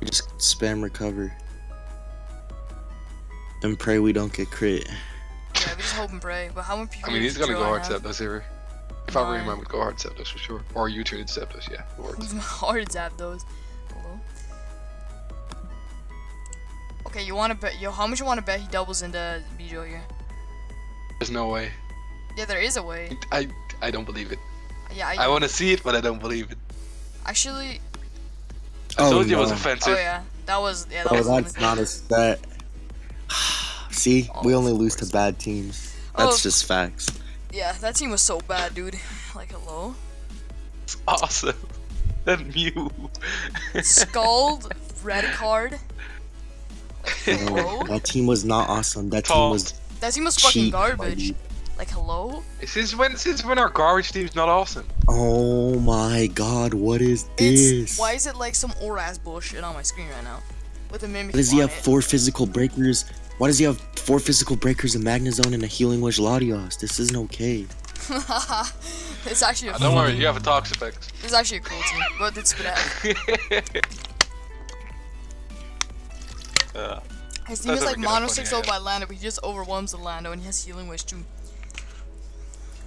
We just spam recover. And pray we don't get crit. Yeah, we just hope and pray. But how many people? I mean, he's gonna go hard have? Zapdos here. If I were him, I Nine. would go hard Zapdos for sure. Or U-turn into Zapdos, yeah. works. Who's hard zap [LAUGHS] those? Hello. Okay, you want to bet? Yo, how much you want to bet he doubles into Bijo here? There's no way. Yeah, there is a way. I I don't believe it. Yeah, I, I want to see it, but I don't believe it. actually. I Oh, told you it was no. offensive. Oh yeah, that was yeah. That Oh, was that's not a stat. [SIGHS] [SIGHS] [SIGHS] See, we only lose to bad teams. That's Oh. just facts. Yeah, that team was so bad, dude. Like, hello. It's awesome. [LAUGHS] That Mew. Scald, red card. Like, [LAUGHS] No, hello. that team was not awesome. That team was That team was fucking cheap. garbage. Like, hello. Since when? Since when our garbage team's not awesome? Oh my god, what is this? It's why is it like some Oras bullshit on my screen right now? With a mimic. Does he have it. four physical breakers? Why does he have four physical breakers, a Magnezone, and a Healing Wish Latios? This isn't okay. [LAUGHS] it's actually a Uh, don't worry, you have a Toxapex. It's actually a cool team, but it's bad. uh, His team is like never gonna Mono funny, 6 I 0 by Lando, but he just overwhelms the Lando and he has Healing Wish too.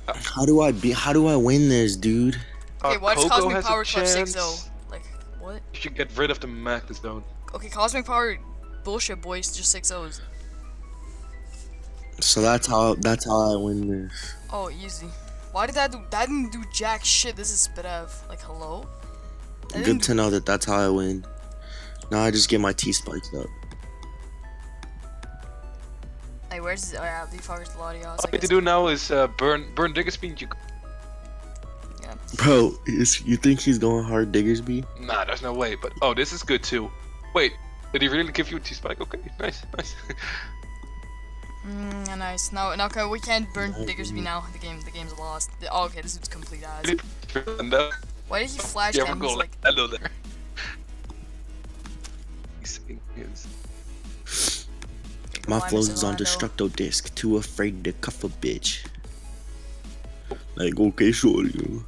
How do I be? How do I win this, dude? Okay, uh, why does Koko Cosmic Power Club 6 0? Like, what? You should get rid of the Magnezone. Okay, Cosmic Power bullshit boys, just 6 0s. So that's how that's how I win this. Oh, easy. Why did that do? That didn't do jack shit. This is Spidev. Like, hello? That Good didn't to know that that's how I win. Now I just get my T spikes up. Hey, where's his? Oh yeah, the fuckers Latios. All you have to do now is uh, burn burn Diggersby. You... Bro, is, you think he's going hard Diggersby? Nah, there's no way. But oh, this is good too. Wait, did he really give you a T-Spike? Okay, [LAUGHS] nice, nice. Mm, nice. Now, now, okay, we can't burn Diggersby now. The game, the game's lost. The- oh, okay, this is complete ass. Why did he flash you ever him? go like like, hello there? He's saying his- My "Why, flows is on destructo disc. Too afraid to cuff a bitch. Like okay, sure you.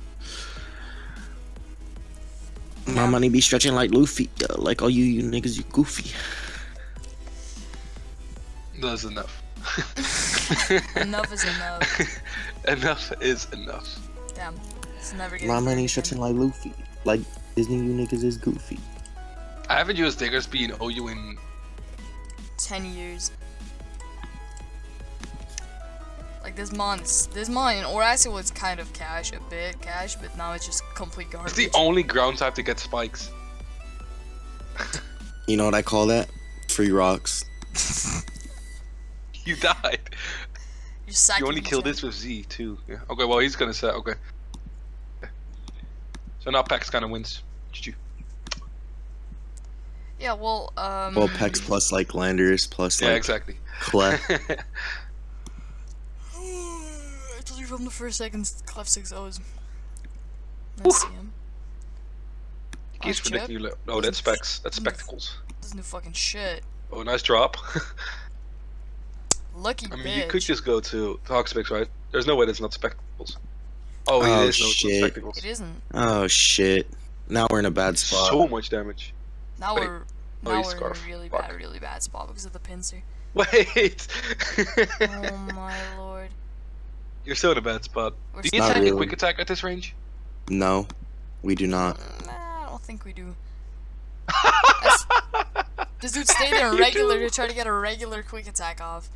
My money be stretching like Luffy, like all you you niggas you goofy. That's enough. [LAUGHS] Enough is enough. [LAUGHS] enough is enough. Damn. It's never getting My cleared money again. stretching like Luffy, like Disney you niggas is goofy. I haven't used Diggersby in OU in 10 years. Like this month, this month in Oraxi was kind of cash, a bit cash, but now it's just complete garbage. It's the only ground type to get spikes. You know what I call that? Free rocks. [LAUGHS] You died. you You only each killed this with Z too. Yeah. Okay, well he's gonna set. Okay. Okay. So now Pax kind of wins. GG. Yeah, well, um. Well, Pex plus like Landers plus Yeah, like exactly. Clef. [LAUGHS] I told you from the first second, Clef 6 O's. Let's see him. He's Oh, predicting you. Chip? lo- No, that's specs. That's spectacles. This new fucking shit. Oh, nice drop. [LAUGHS] Lucky I mean, bitch. you could just go to Hawk specs, right? There's no way that's not spectacles. Oh, Oh, it is no shit. spectacles. It isn't. oh shit. Now we're in a bad spot. So much damage. Now Wait. we're Oh, now he's we're in a really Fuck. bad, really bad spot because of the Pinsir. Wait. Oh my lord. You're still in a bad spot. We're Do you Not attack a quick attack at this range? No, we do not. Mm, nah, I don't think we do. [LAUGHS] This dude stayed there You regular to try to get a regular quick attack off.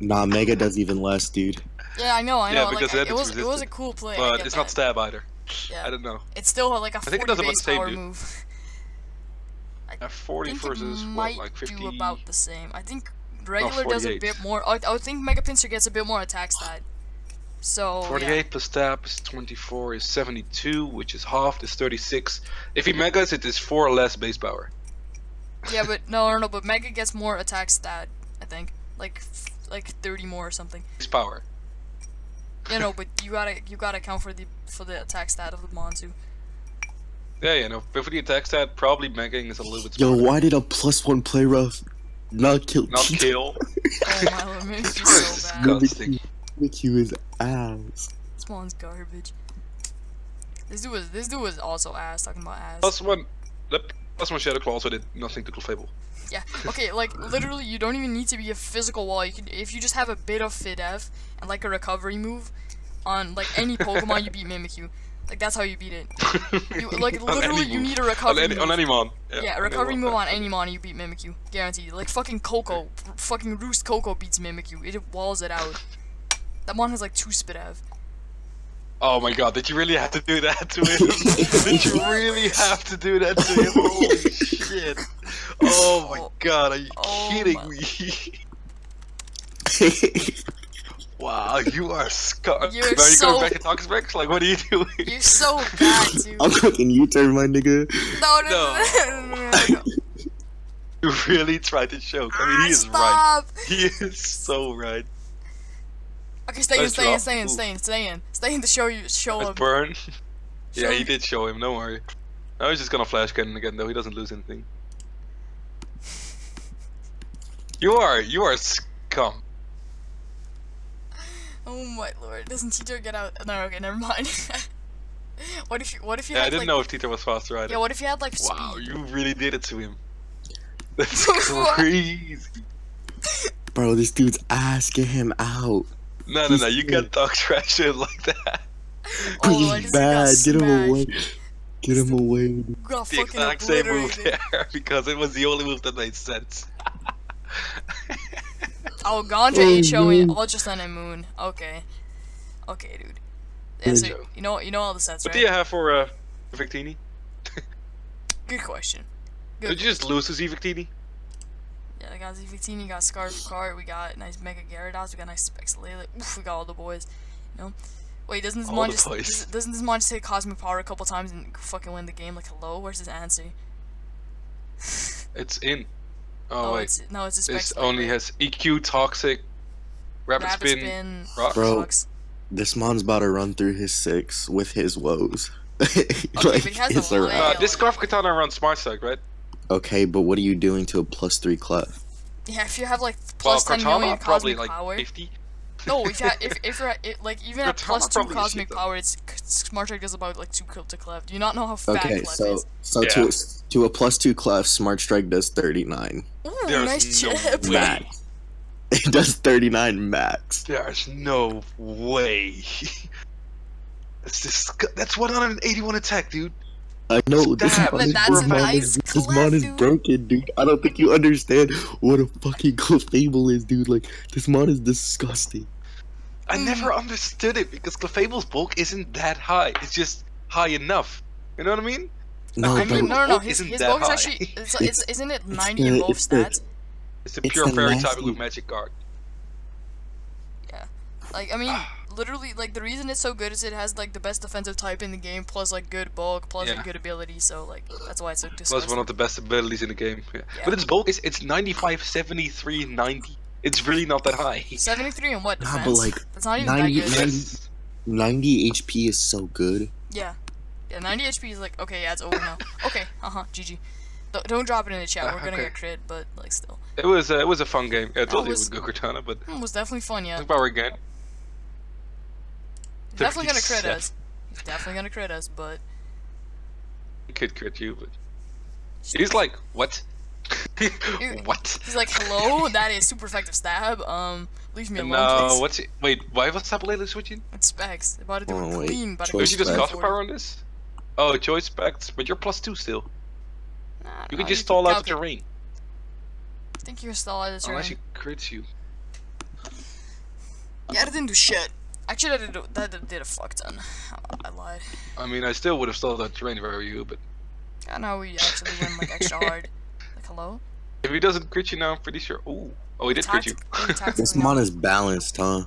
Nah, Mega does even less, dude. Yeah, I know, I Yeah, know. because like, then it it's was it was a cool play. But get it's not stab either. Yeah. I don't know. It's still like a think 40 it does about base the same, power dude. move. [LAUGHS] At 40 think it versus might what, like 50? do about the same. I think regular does a bit more. I, I would think Mega Pinsir gets a bit more attack stat. So 48 yeah. plus stab is 24 is 72, which is half is 36. If he megas, it is 4 less base power. Yeah, but [LAUGHS] no, no, no. But Mega gets more attack stat. I think like f- like 30 more or something. Base power. You know, [LAUGHS] but you gotta you gotta account for the for the attack stat of the Monsu. Yeah, yeah, no. But for the attack stat, probably megaing is a little bit Yo, why did a plus one play rough not kill Not [LAUGHS] kill. [LAUGHS] Oh my lord, Mimikyu's so bad. Disgusting. Mimikyu is ass. This one's garbage. This dude was this dude was also ass. Talking about ass. Plus one. The plus one Shadow Claw also did nothing to Clefable. Yeah. Okay, like literally, you don't even need to be a physical wall. You can if you just have a bit of Fidef and like a recovery move on like any Pokemon, you beat Mimikyu. Like that's how you beat it. You [LAUGHS] like literally, you need a recovery On any, move. on any mon. yeah, a recovery move on any mon, you beat Mimikyu, guaranteed. Like fucking Koko, fucking Roost Koko beats Mimikyu. It walls it out. That mon has like two Spidev. Oh my god, did you really have to do that to him? [LAUGHS] did you really have to do that to him? Holy [LAUGHS] shit. Oh my god, are you Oh kidding my- me? [LAUGHS] wow, you are scum. You're Are you so- going back to Toxapex? Like, what are you doing? You're so bad, dude. I'm fucking U-turn, my nigga. No, no, no, no, no, no, no. You really tried to choke. I mean, Ah, he is stop. right. He is so right. Okay, stay in, Nice stay in, drop. stay in, stay in, stay in, stay in to show you, show Let's him. burn. [LAUGHS] yeah, he did show him, don't worry. Now he's just gonna flash cannon again, though. He doesn't lose anything. You are, you are scum. [LAUGHS] Oh my lord, doesn't Tito get out? No, okay, never mind. [LAUGHS] what if you, what if you Yeah, I didn't like, know if Tito was faster either. yeah, what if you had like Wow, you really did it to him. That's What? crazy. Bro, this dude's asking him out. No, no, no, you can't talk [LAUGHS] trash shit like that. [LAUGHS] Oh, I He's bad. Get him away. Get him away. Got The exact same move there, [LAUGHS] because it was the only move that made sense. Oh, Gandra Oh, ain't showing. Ultra Sun and Moon. Okay, okay, dude. Yeah, so you know, you know all the sets, What right? do you have for uh, Victini? Good question. Good Did you just lose to Z Victini? Yeah, I got ZVT, got Scarf Cart, we got nice Mega Gyarados, we got nice Specs Lele, oof, we got all the boys. You know? Wait, doesn't this All mon just boys. does- doesn't this mon just hit Cosmic Power a couple times and fucking win the game? Like hello, where's his answer? It's in. Oh, Oh, wait. it's no, it's a This only has EQ, Toxic, Rapid, Rapid Spin, Spin, Rocks. Bro. Rocks. This mon's about to run through his six with his woes. [LAUGHS] like, but he has it's a alright. Uh, this Scarf Kartana runs Smart Strike, right? Okay, but what are you doing to a plus three clef? Yeah, if you have like plus well, 10 Kartana million Cosmic like Power. 50. No, [LAUGHS] if you if if you're at, it, like even at plus two Cosmic. Power, it's Smart Strike does about like two kill to Clef. Do you not know how fat Okay, Clef so is? so Yeah. to to a plus two clef, Smart Strike does thirty nine. Ooh, There's nice no chip. [LAUGHS] Max. It does thirty nine max. There's no way. [LAUGHS] That's disgu- That's 181 attack, dude. I know this Stab. mon But is, that's this nice is, this clef, is broken, dude. I don't think you understand what a fucking [LAUGHS] Clefable is, dude. Like this mon is disgusting. I Mm. never understood it because Clefable's bulk isn't that high. It's just high enough. You know what I mean? No, I Clefable's mean, no, no, no. bulk His, isn't his that bulk is high. actually, [LAUGHS] it's, It's- it's, isn't it 90 the- in both it's the- It's a pure the fairy type nasty- with magic guard. Yeah. Like, I mean, literally, like, the reason it's so good is it has, like, the best defensive type in the game, plus, like, good bulk, plus, Yeah. like, good ability, so, like, that's why it's so Plus disgusting. one of the best abilities in the game. Yeah. Yeah. But its bulk is it's 95, 73, 90. It's really not that high. [LAUGHS] 73 and what, Nah, defense? but, like, that's not even 90 that good. 90 ninety HP is so good. Yeah. Yeah, 90 HP is like, okay, yeah, it's over now. [LAUGHS] Okay, uh-huh, GG. Don't, don't drop it in the chat, Ah, we're gonna okay. get crit, but, like, still. It was uh, it was a fun game. I told you it was- was Gokurtana, but Hmm, It was definitely fun, yeah. power again. He's definitely gonna crit us. He's definitely gonna crit us, but... He could crit you, but he's like, what? [LAUGHS] what? He's like, hello, that is super effective stab, um, leave me alone, No, please. what's it? Wait, why was Sabalele switching? It's specs. About to do Oh, it wait. clean, about to Choice Did you just specs. cost power on this? Oh, choice specs, but you're plus two still. Nah, You nah, can just stall out the calculate- terrain. I think you're stall out the terrain. Unless he crits you. Yeah, that didn't do shit. Actually, that did, that did- did a fuck ton. I lied. I mean, I still would have stalled that terrain if I were you, but I know we actually went like extra [LAUGHS] hard. hello. If he doesn't crit you now, I'm pretty sure. Ooh. Oh, he did crit you. [LAUGHS] This not- mon is balanced, huh?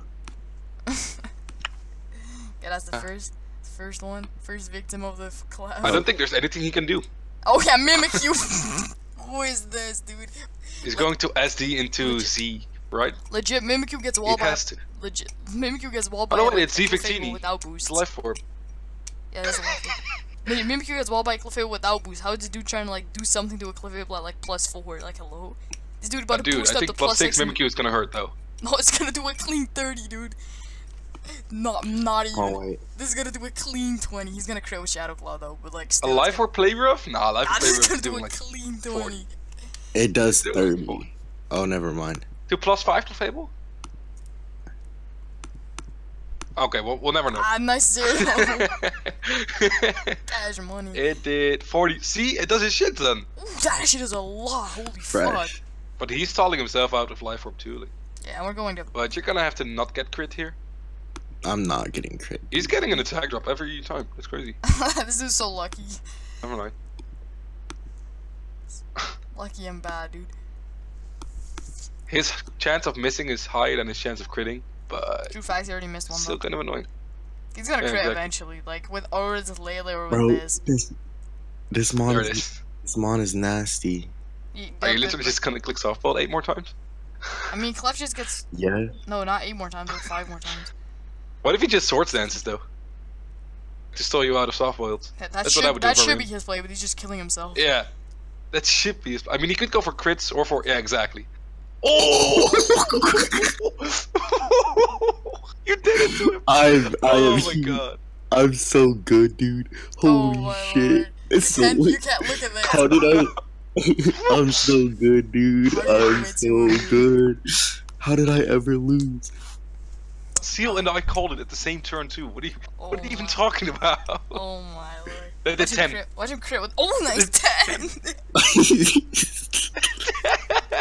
[LAUGHS] Yeah, that's the uh. first, first one, first victim of the class. I don't think there's anything he can do. Oh yeah, mimic you. Who is this, dude? He's going to SD into Z, right? Legit, Mimikyu gets wall He by. Legit, Mimikyu gets wall by. By the way, like, it's Z Victini. without boost. It's a life orb. Yeah, that's a lefty. [LAUGHS] Mim- Mimikyu gets wall by Clefable without boost. How is this dude trying to like do something to a Clefable at like plus four? Like hello, this dude about Uh, to dude, boost I up think to plus plus six six. Mimikyu is gonna hurt though. [LAUGHS] No, it's gonna do a clean thirty, dude. Not, not even. Oh wait. This is gonna do a clean twenty. He's gonna crit with Shadow Claw though, but like A still. it's life gonna- orb play rough? Nah, life Nah, orb play this is rough gonna do a like clean 40. twenty. It does thirty. Oh, never mind. Two plus five to Fable. Okay, well we'll never know. Ah, nice zero. Cash money. it did 40. See, it does his shit then. That shit is a lot. Holy fuck. But he's stalling himself out of life orb too. Like. Yeah, we're going to. But you're gonna have to not get crit here. I'm not getting crit. He's getting an attack drop every time. That's crazy. [LAUGHS] this is so lucky. Never mind. Lucky and bad, dude. His chance of missing is higher than his chance of critting, but True facts, he already missed one still though. kind of annoying. He's gonna yeah, crit exactly. eventually, like with or with Lele or with Bro, this. this this mon There is, it is. this mon is nasty. You, Are you literally just gonna click softball eight more times? I mean, Clef just gets Yeah. no, not eight more times, but five more times. What if he just swords dances though? To stall you out of softboiled. That, that That's should what I would do that for should him. be his play, but he's just killing himself. Yeah, that should be. His, I mean, he could go for crits or for yeah, exactly. Oh! [LAUGHS] you did it to him. I'm I Oh am my god. I'm so good, dude. Oh Holy my shit. lord. It's so Can't, you can't look at this. How did I [LAUGHS] I'm so good, dude. How did you I'm so good. How did I ever lose? Seal and I called it at the same turn too. What are you? Oh what are you even my- talking about? Oh my lord. They did Watch him ten. crit. Watch him crit with. Oh, nice ten. [LAUGHS]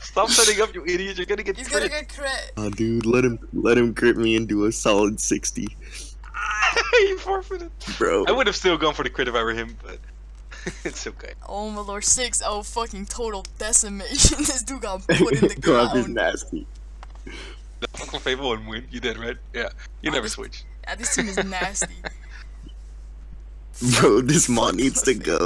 Stop setting up, you idiot! You're gonna get He's gonna get crit. oh, dude, let him let him crit me and do a solid 60, [LAUGHS] you forfeited. bro. I would have still gone for the crit if I were him, but [LAUGHS] it's okay. Oh my lord, 6 0 fucking total decimation. [LAUGHS] this dude got put in the Grub is ground. nasty. The fucking Fable and win. You did, right? Yeah. You I never just- switch. Yeah, this team is nasty. Bro, this mon needs to go.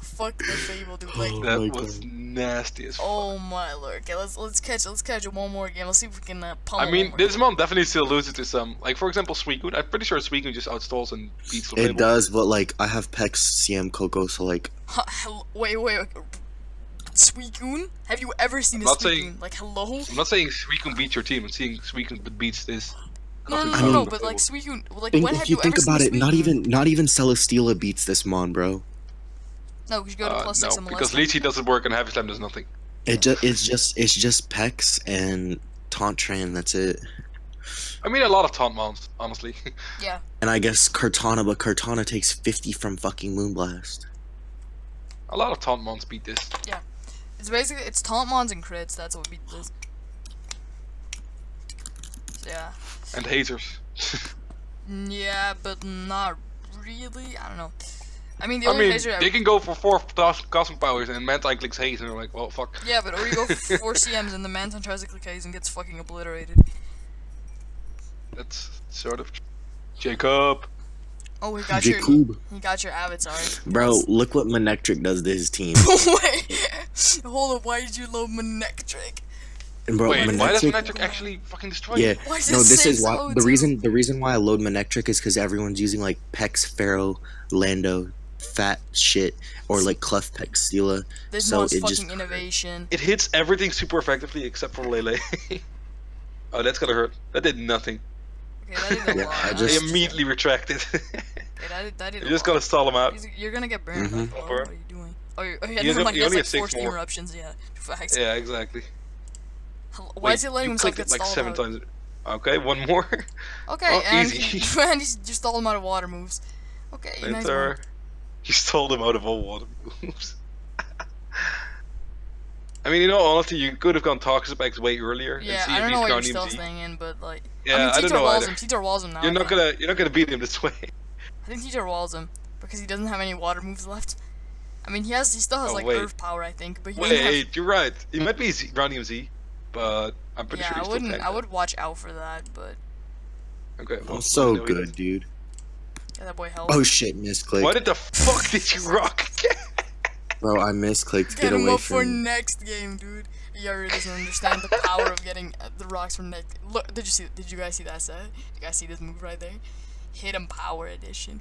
Fuck the Fable, dude. Like, Oh That my was God. Nasty as fuck. oh my lord. Okay, let's let's catch let's catch it one more game. Let's see if we can uh, pummel I mean, one more this game. mon definitely still loses to some. Like, for example, Suicune. I'm pretty sure Suicune just outstalls and beats It Fable. does, but like I have Pex CM Koko, so like Huh, wait, wait, wait. Suicune? Have you ever seen a Not Suicune? saying- Like, hello? I'm not saying Suicune beats your team. I'm saying Suicune beats this. No, no, no, Nothing no, no, but like Suicune, like think, when if have you you, think ever about it, seen not even not even Celesteela beats this mon, bro. No, because you go to Uh, plus no, and because molest Lychee doesn't work and Heavy Slam does nothing. It just it's just it's just Pex and Taunt Train. That's it. I mean, a lot of taunt mons, honestly. [LAUGHS] Yeah, And I guess Kartana, but Kartana takes 50 from fucking Moonblast. a lot of taunt mons beat this. Yeah. It's basically it's taunt mons and crits. That's what beat this. So, yeah, And hazers. [LAUGHS] Mm, yeah, but not really. I don't know. I mean, the only I mean, laser. they can go for four thousand cosmic powers and Mantine clicks haze and they're like, well, fuck. Yeah, but or you go [LAUGHS] for four CMs and the Mantine tries to click Haze and gets fucking obliterated. That's sort of. Jacob. Oh, he got your Jacob. he got your avatar. Bro, look what Manectric does to his team. [LAUGHS] Wait, hold up. Why did you load Manectric? And bro, Wait, why does Manectric. Manectric actually fucking destroy Yeah, you? Why no, this is why the reason the reason why I load Manectric is because everyone's using like Pex, Pharaoh, Lando, fat shit, or like Clef Pex, Steela. This so mod's it fucking just- innovation. It hits everything super effectively except for Lele. [LAUGHS] oh, that's gonna hurt. That did nothing. Okay, that did a [LAUGHS] Yeah, lot. I I just- immediately retracted. [LAUGHS] Okay, that did, that did you a just lot. gotta stall him out. He's- You're gonna get burned. Mm-hmm. By Flo. What are you doing? Oh, you- oh yeah, He never only- mind. he He has like has six four steam more. eruptions. Yeah, facts. Yeah, exactly. Hello- Why is he letting you himself get it like stalled seven out? times. Okay, one more. Okay, Oh, and, easy. he, and he's just stalled him out of water moves. Okay, nice Later. one. He stole them out of all water moves. [LAUGHS] I mean, you know, honestly, you could have gone Toxic X way earlier. and see I if don't he's know why you're gone still EMZ. staying in, but like, Yeah, I mean, I don't know walls either. him. Titor walls him now. You're not gonna, you're not gonna beat him this [LAUGHS] way. I think Titor walls him because he doesn't have any water moves left. I mean, he has he still has Oh, like wait. earth power, I think, but he doesn't have Wait, you're right. He might be Z, Ronnie Z, but I'm pretty yeah, sure I wouldn't. still I would watch out for that, but Okay. well, I'm so good, dude. Yeah, that boy helped. Oh shit, misclick. Why did the fuck did you rock? Bro, I misclicked. Get Get him away up for from me. next game, dude. Yuri doesn't understand the power of getting uh, the rocks from next. Look, did you see? Did you guys see that set? You guys see this move right there? Hit him power edition.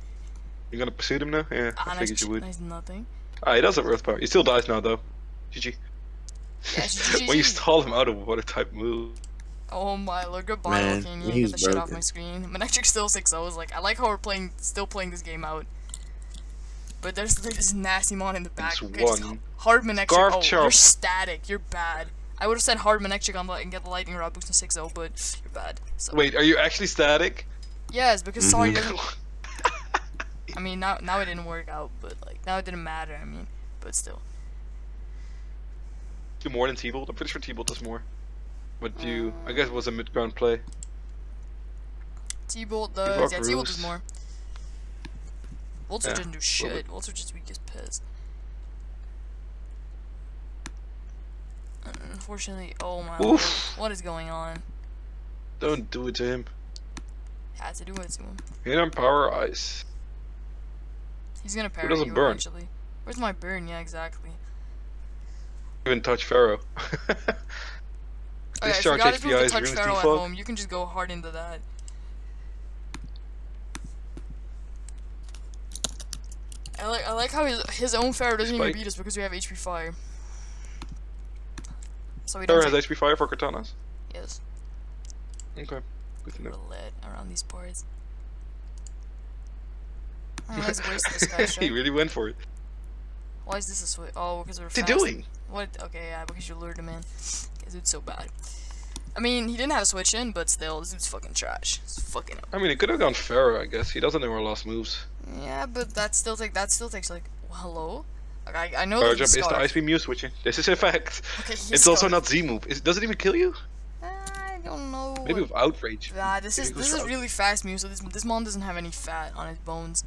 You're gonna pursue him now? Yeah, Ah, I nice, figured you ch- would. nice nothing. Ah, he does have earth power. He still dies now though. GG. Yeah, GG. [LAUGHS] when you stall him out of a water type move. Oh my lord, goodbye, Man, King. You get the shit off broken. my screen. [LAUGHS] Manectric still 6 0 is like, I like how we're playing, still playing this game out. But there's, there's this nasty mon in the back. It's Okay, just one. hard Manectric. Scarf Oh, you're static. You're bad. I would have said hard Manectric on the, and get the lightning rod boost in 6 0, but you're bad. So, Wait, are you actually static? Yes, because sorry Mhm. doesn't. I mean, now, now it didn't work out, but like, now it didn't matter, I mean, but still. Do more than T-Bolt? I'm pretty sure T-Bolt does more. But you, um, I guess it was a mid-ground play. T-Bolt Block does, yeah, T-Bolt does more. Walter Yeah, didn't do shit. Walter just weak as piss. Unfortunately, oh my lord, what is going on? Don't do it to him. Had to do it to him. Hidden Power ice. He's gonna parry doesn't you burn? eventually. Where's my burn? Yeah, exactly. Even touch Pharaoh. [LAUGHS] Okay, I Discharge forgot his move to touch Pharaoh at home. You can just go hard into that. I like I like how his his own Pharaoh doesn't even beat us because we have HP fire. So we Pharaoh don't has HP fire for katanas. yes. Okay, good to know. roulette around these parts. Oh, guy's he really went for it. Why is this a switch? Oh, because we're What's he fast. doing? What? Okay, yeah, because you lured him in. Because dude's so bad. I mean, he didn't have a switch in, but still, this dude's fucking trash. It's fucking. I mean, he could have gone Pharaoh, I guess. He doesn't know our last moves. Yeah, but that still take that still takes like well, hello. Like, I I know that jump is the. Ice Beam Mew switching. This is a fact. Okay, It's also not Z move. Is, does it even kill you? I don't know. Maybe with Outrage. Nah, this is this is really fast Mew, so this this mon doesn't have any fat on his bones.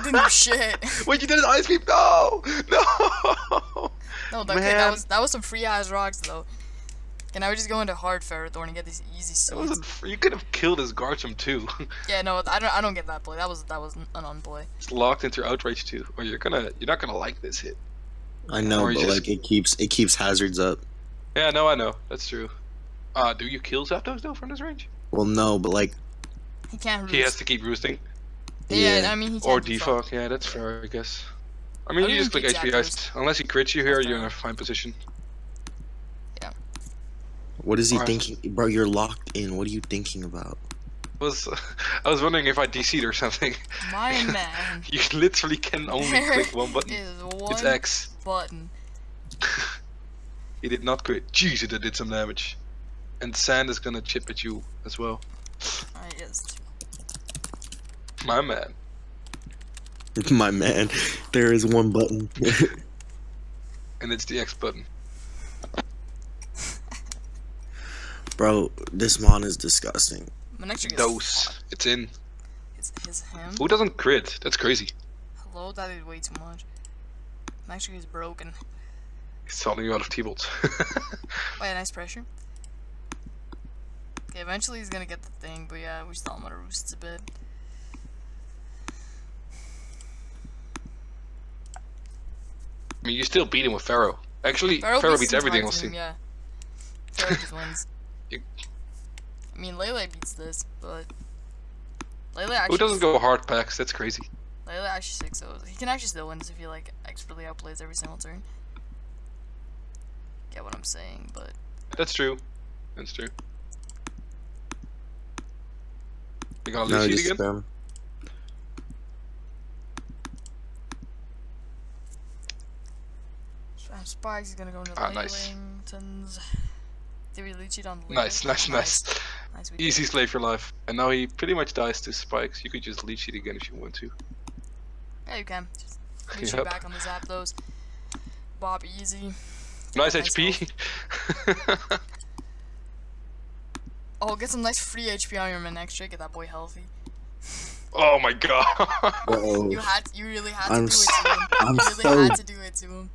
I didn't do shit. [LAUGHS] Wait, you did an Ice Beam? No! No! No, that, okay, Man. that was that was some free ass rocks though. Okay, now we just go into hard Ferrothorn and get these easy That seeds. you could have killed his Garchomp too. [LAUGHS] Yeah, no, I don't I don't get that play. That was that was an unplay. it's locked into Outrage too. Or you're gonna you're not gonna like this hit. I know, Or but just- like it keeps it keeps hazards up. Yeah, no, I know. That's true. Uh, do you kill Zapdos though from this range? Well, no, but like He can't roost. He has to keep roosting. Yeah, yeah. I mean he Or defog. defog, yeah, that's fair, I guess. I mean, How do you you just click HP Zapdos? Ice. Unless he crits you here, you're in a fine position. Yeah. What is he Alright. thinking, bro? You're locked in. What are you thinking about? I was [LAUGHS] I was wondering if I DC'd or something. My [LAUGHS] man. You literally can only There click one button. is one It's X. button. [LAUGHS] He did not crit. Jesus, it did some damage. And Sand is gonna chip at you as well. Ah, yes. My man. [LAUGHS] My man, there is one button. [LAUGHS] And it's the X button. [LAUGHS] bro, this mon is disgusting. Manectric is Dose. It's in. It's his him. Who doesn't crit? That's crazy. Hello, that is way too much. Manectric is broken. He's stalling you out of T-bolts. Wait, nice pressure. Okay, eventually he's gonna get the thing, but yeah, we still want to roost a bit. I mean, you still beat him with Pharaoh. Actually, Pharaoh, Pharaoh, beats beats everything twice else to him, too. Yeah. Pharaoh just wins. [LAUGHS] You- I mean, Lele beats this, but Lele actually. Who doesn't go hard packs? That's crazy. Lele actually six so he can actually still win this if he like expertly outplays every single turn. Get what I'm saying, but That's true. That's true. You gonna No, lose just again? spam. Spam Spikes is gonna go into Ah, nice. Lelingtons. Did we leech it on Lele? Nice, nice, nice. Nice, we. Easy slave for life. And now he pretty much dies to spikes. You could just leech it again if you want to. Yeah, you can. Just leech Yep. it back on the Zapdos. Bob easy. Nice Nice HP. [LAUGHS] Oh, get some nice free HP on your Manectric. Get that boy healthy. Oh my god. Uh-oh. You had, you really had to I'm do it to him. I'm you really so had to do it to him.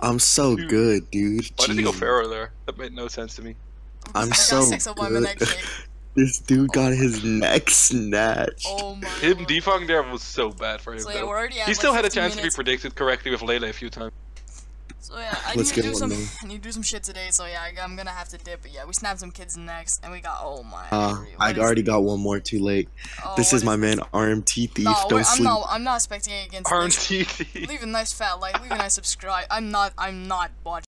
I'm so Dude. good, dude. Why did he go Jeez. Pharaoh there? That made no sense to me. I'm He so six up by my good. [LAUGHS] This dude got his neck snatched. Oh my. Him lord. defung there was so bad for him. So yeah, though. we're already at he like still had a 15 chance to be predicted correctly with Layla a few times. So yeah, I Let's need to get do some. more. I need to do some shit today. So yeah, I, I'm gonna have to dip. But yeah, we snapped some kids next, and we got. Oh my. Uh, I is- already got one more too late. oh, this is my man RMT Thief. No, Don't we're- I'm not. I'm not expecting against this. RNTT. Leave a nice fat like. Leave a nice subscribe. I'm not. I'm not watching.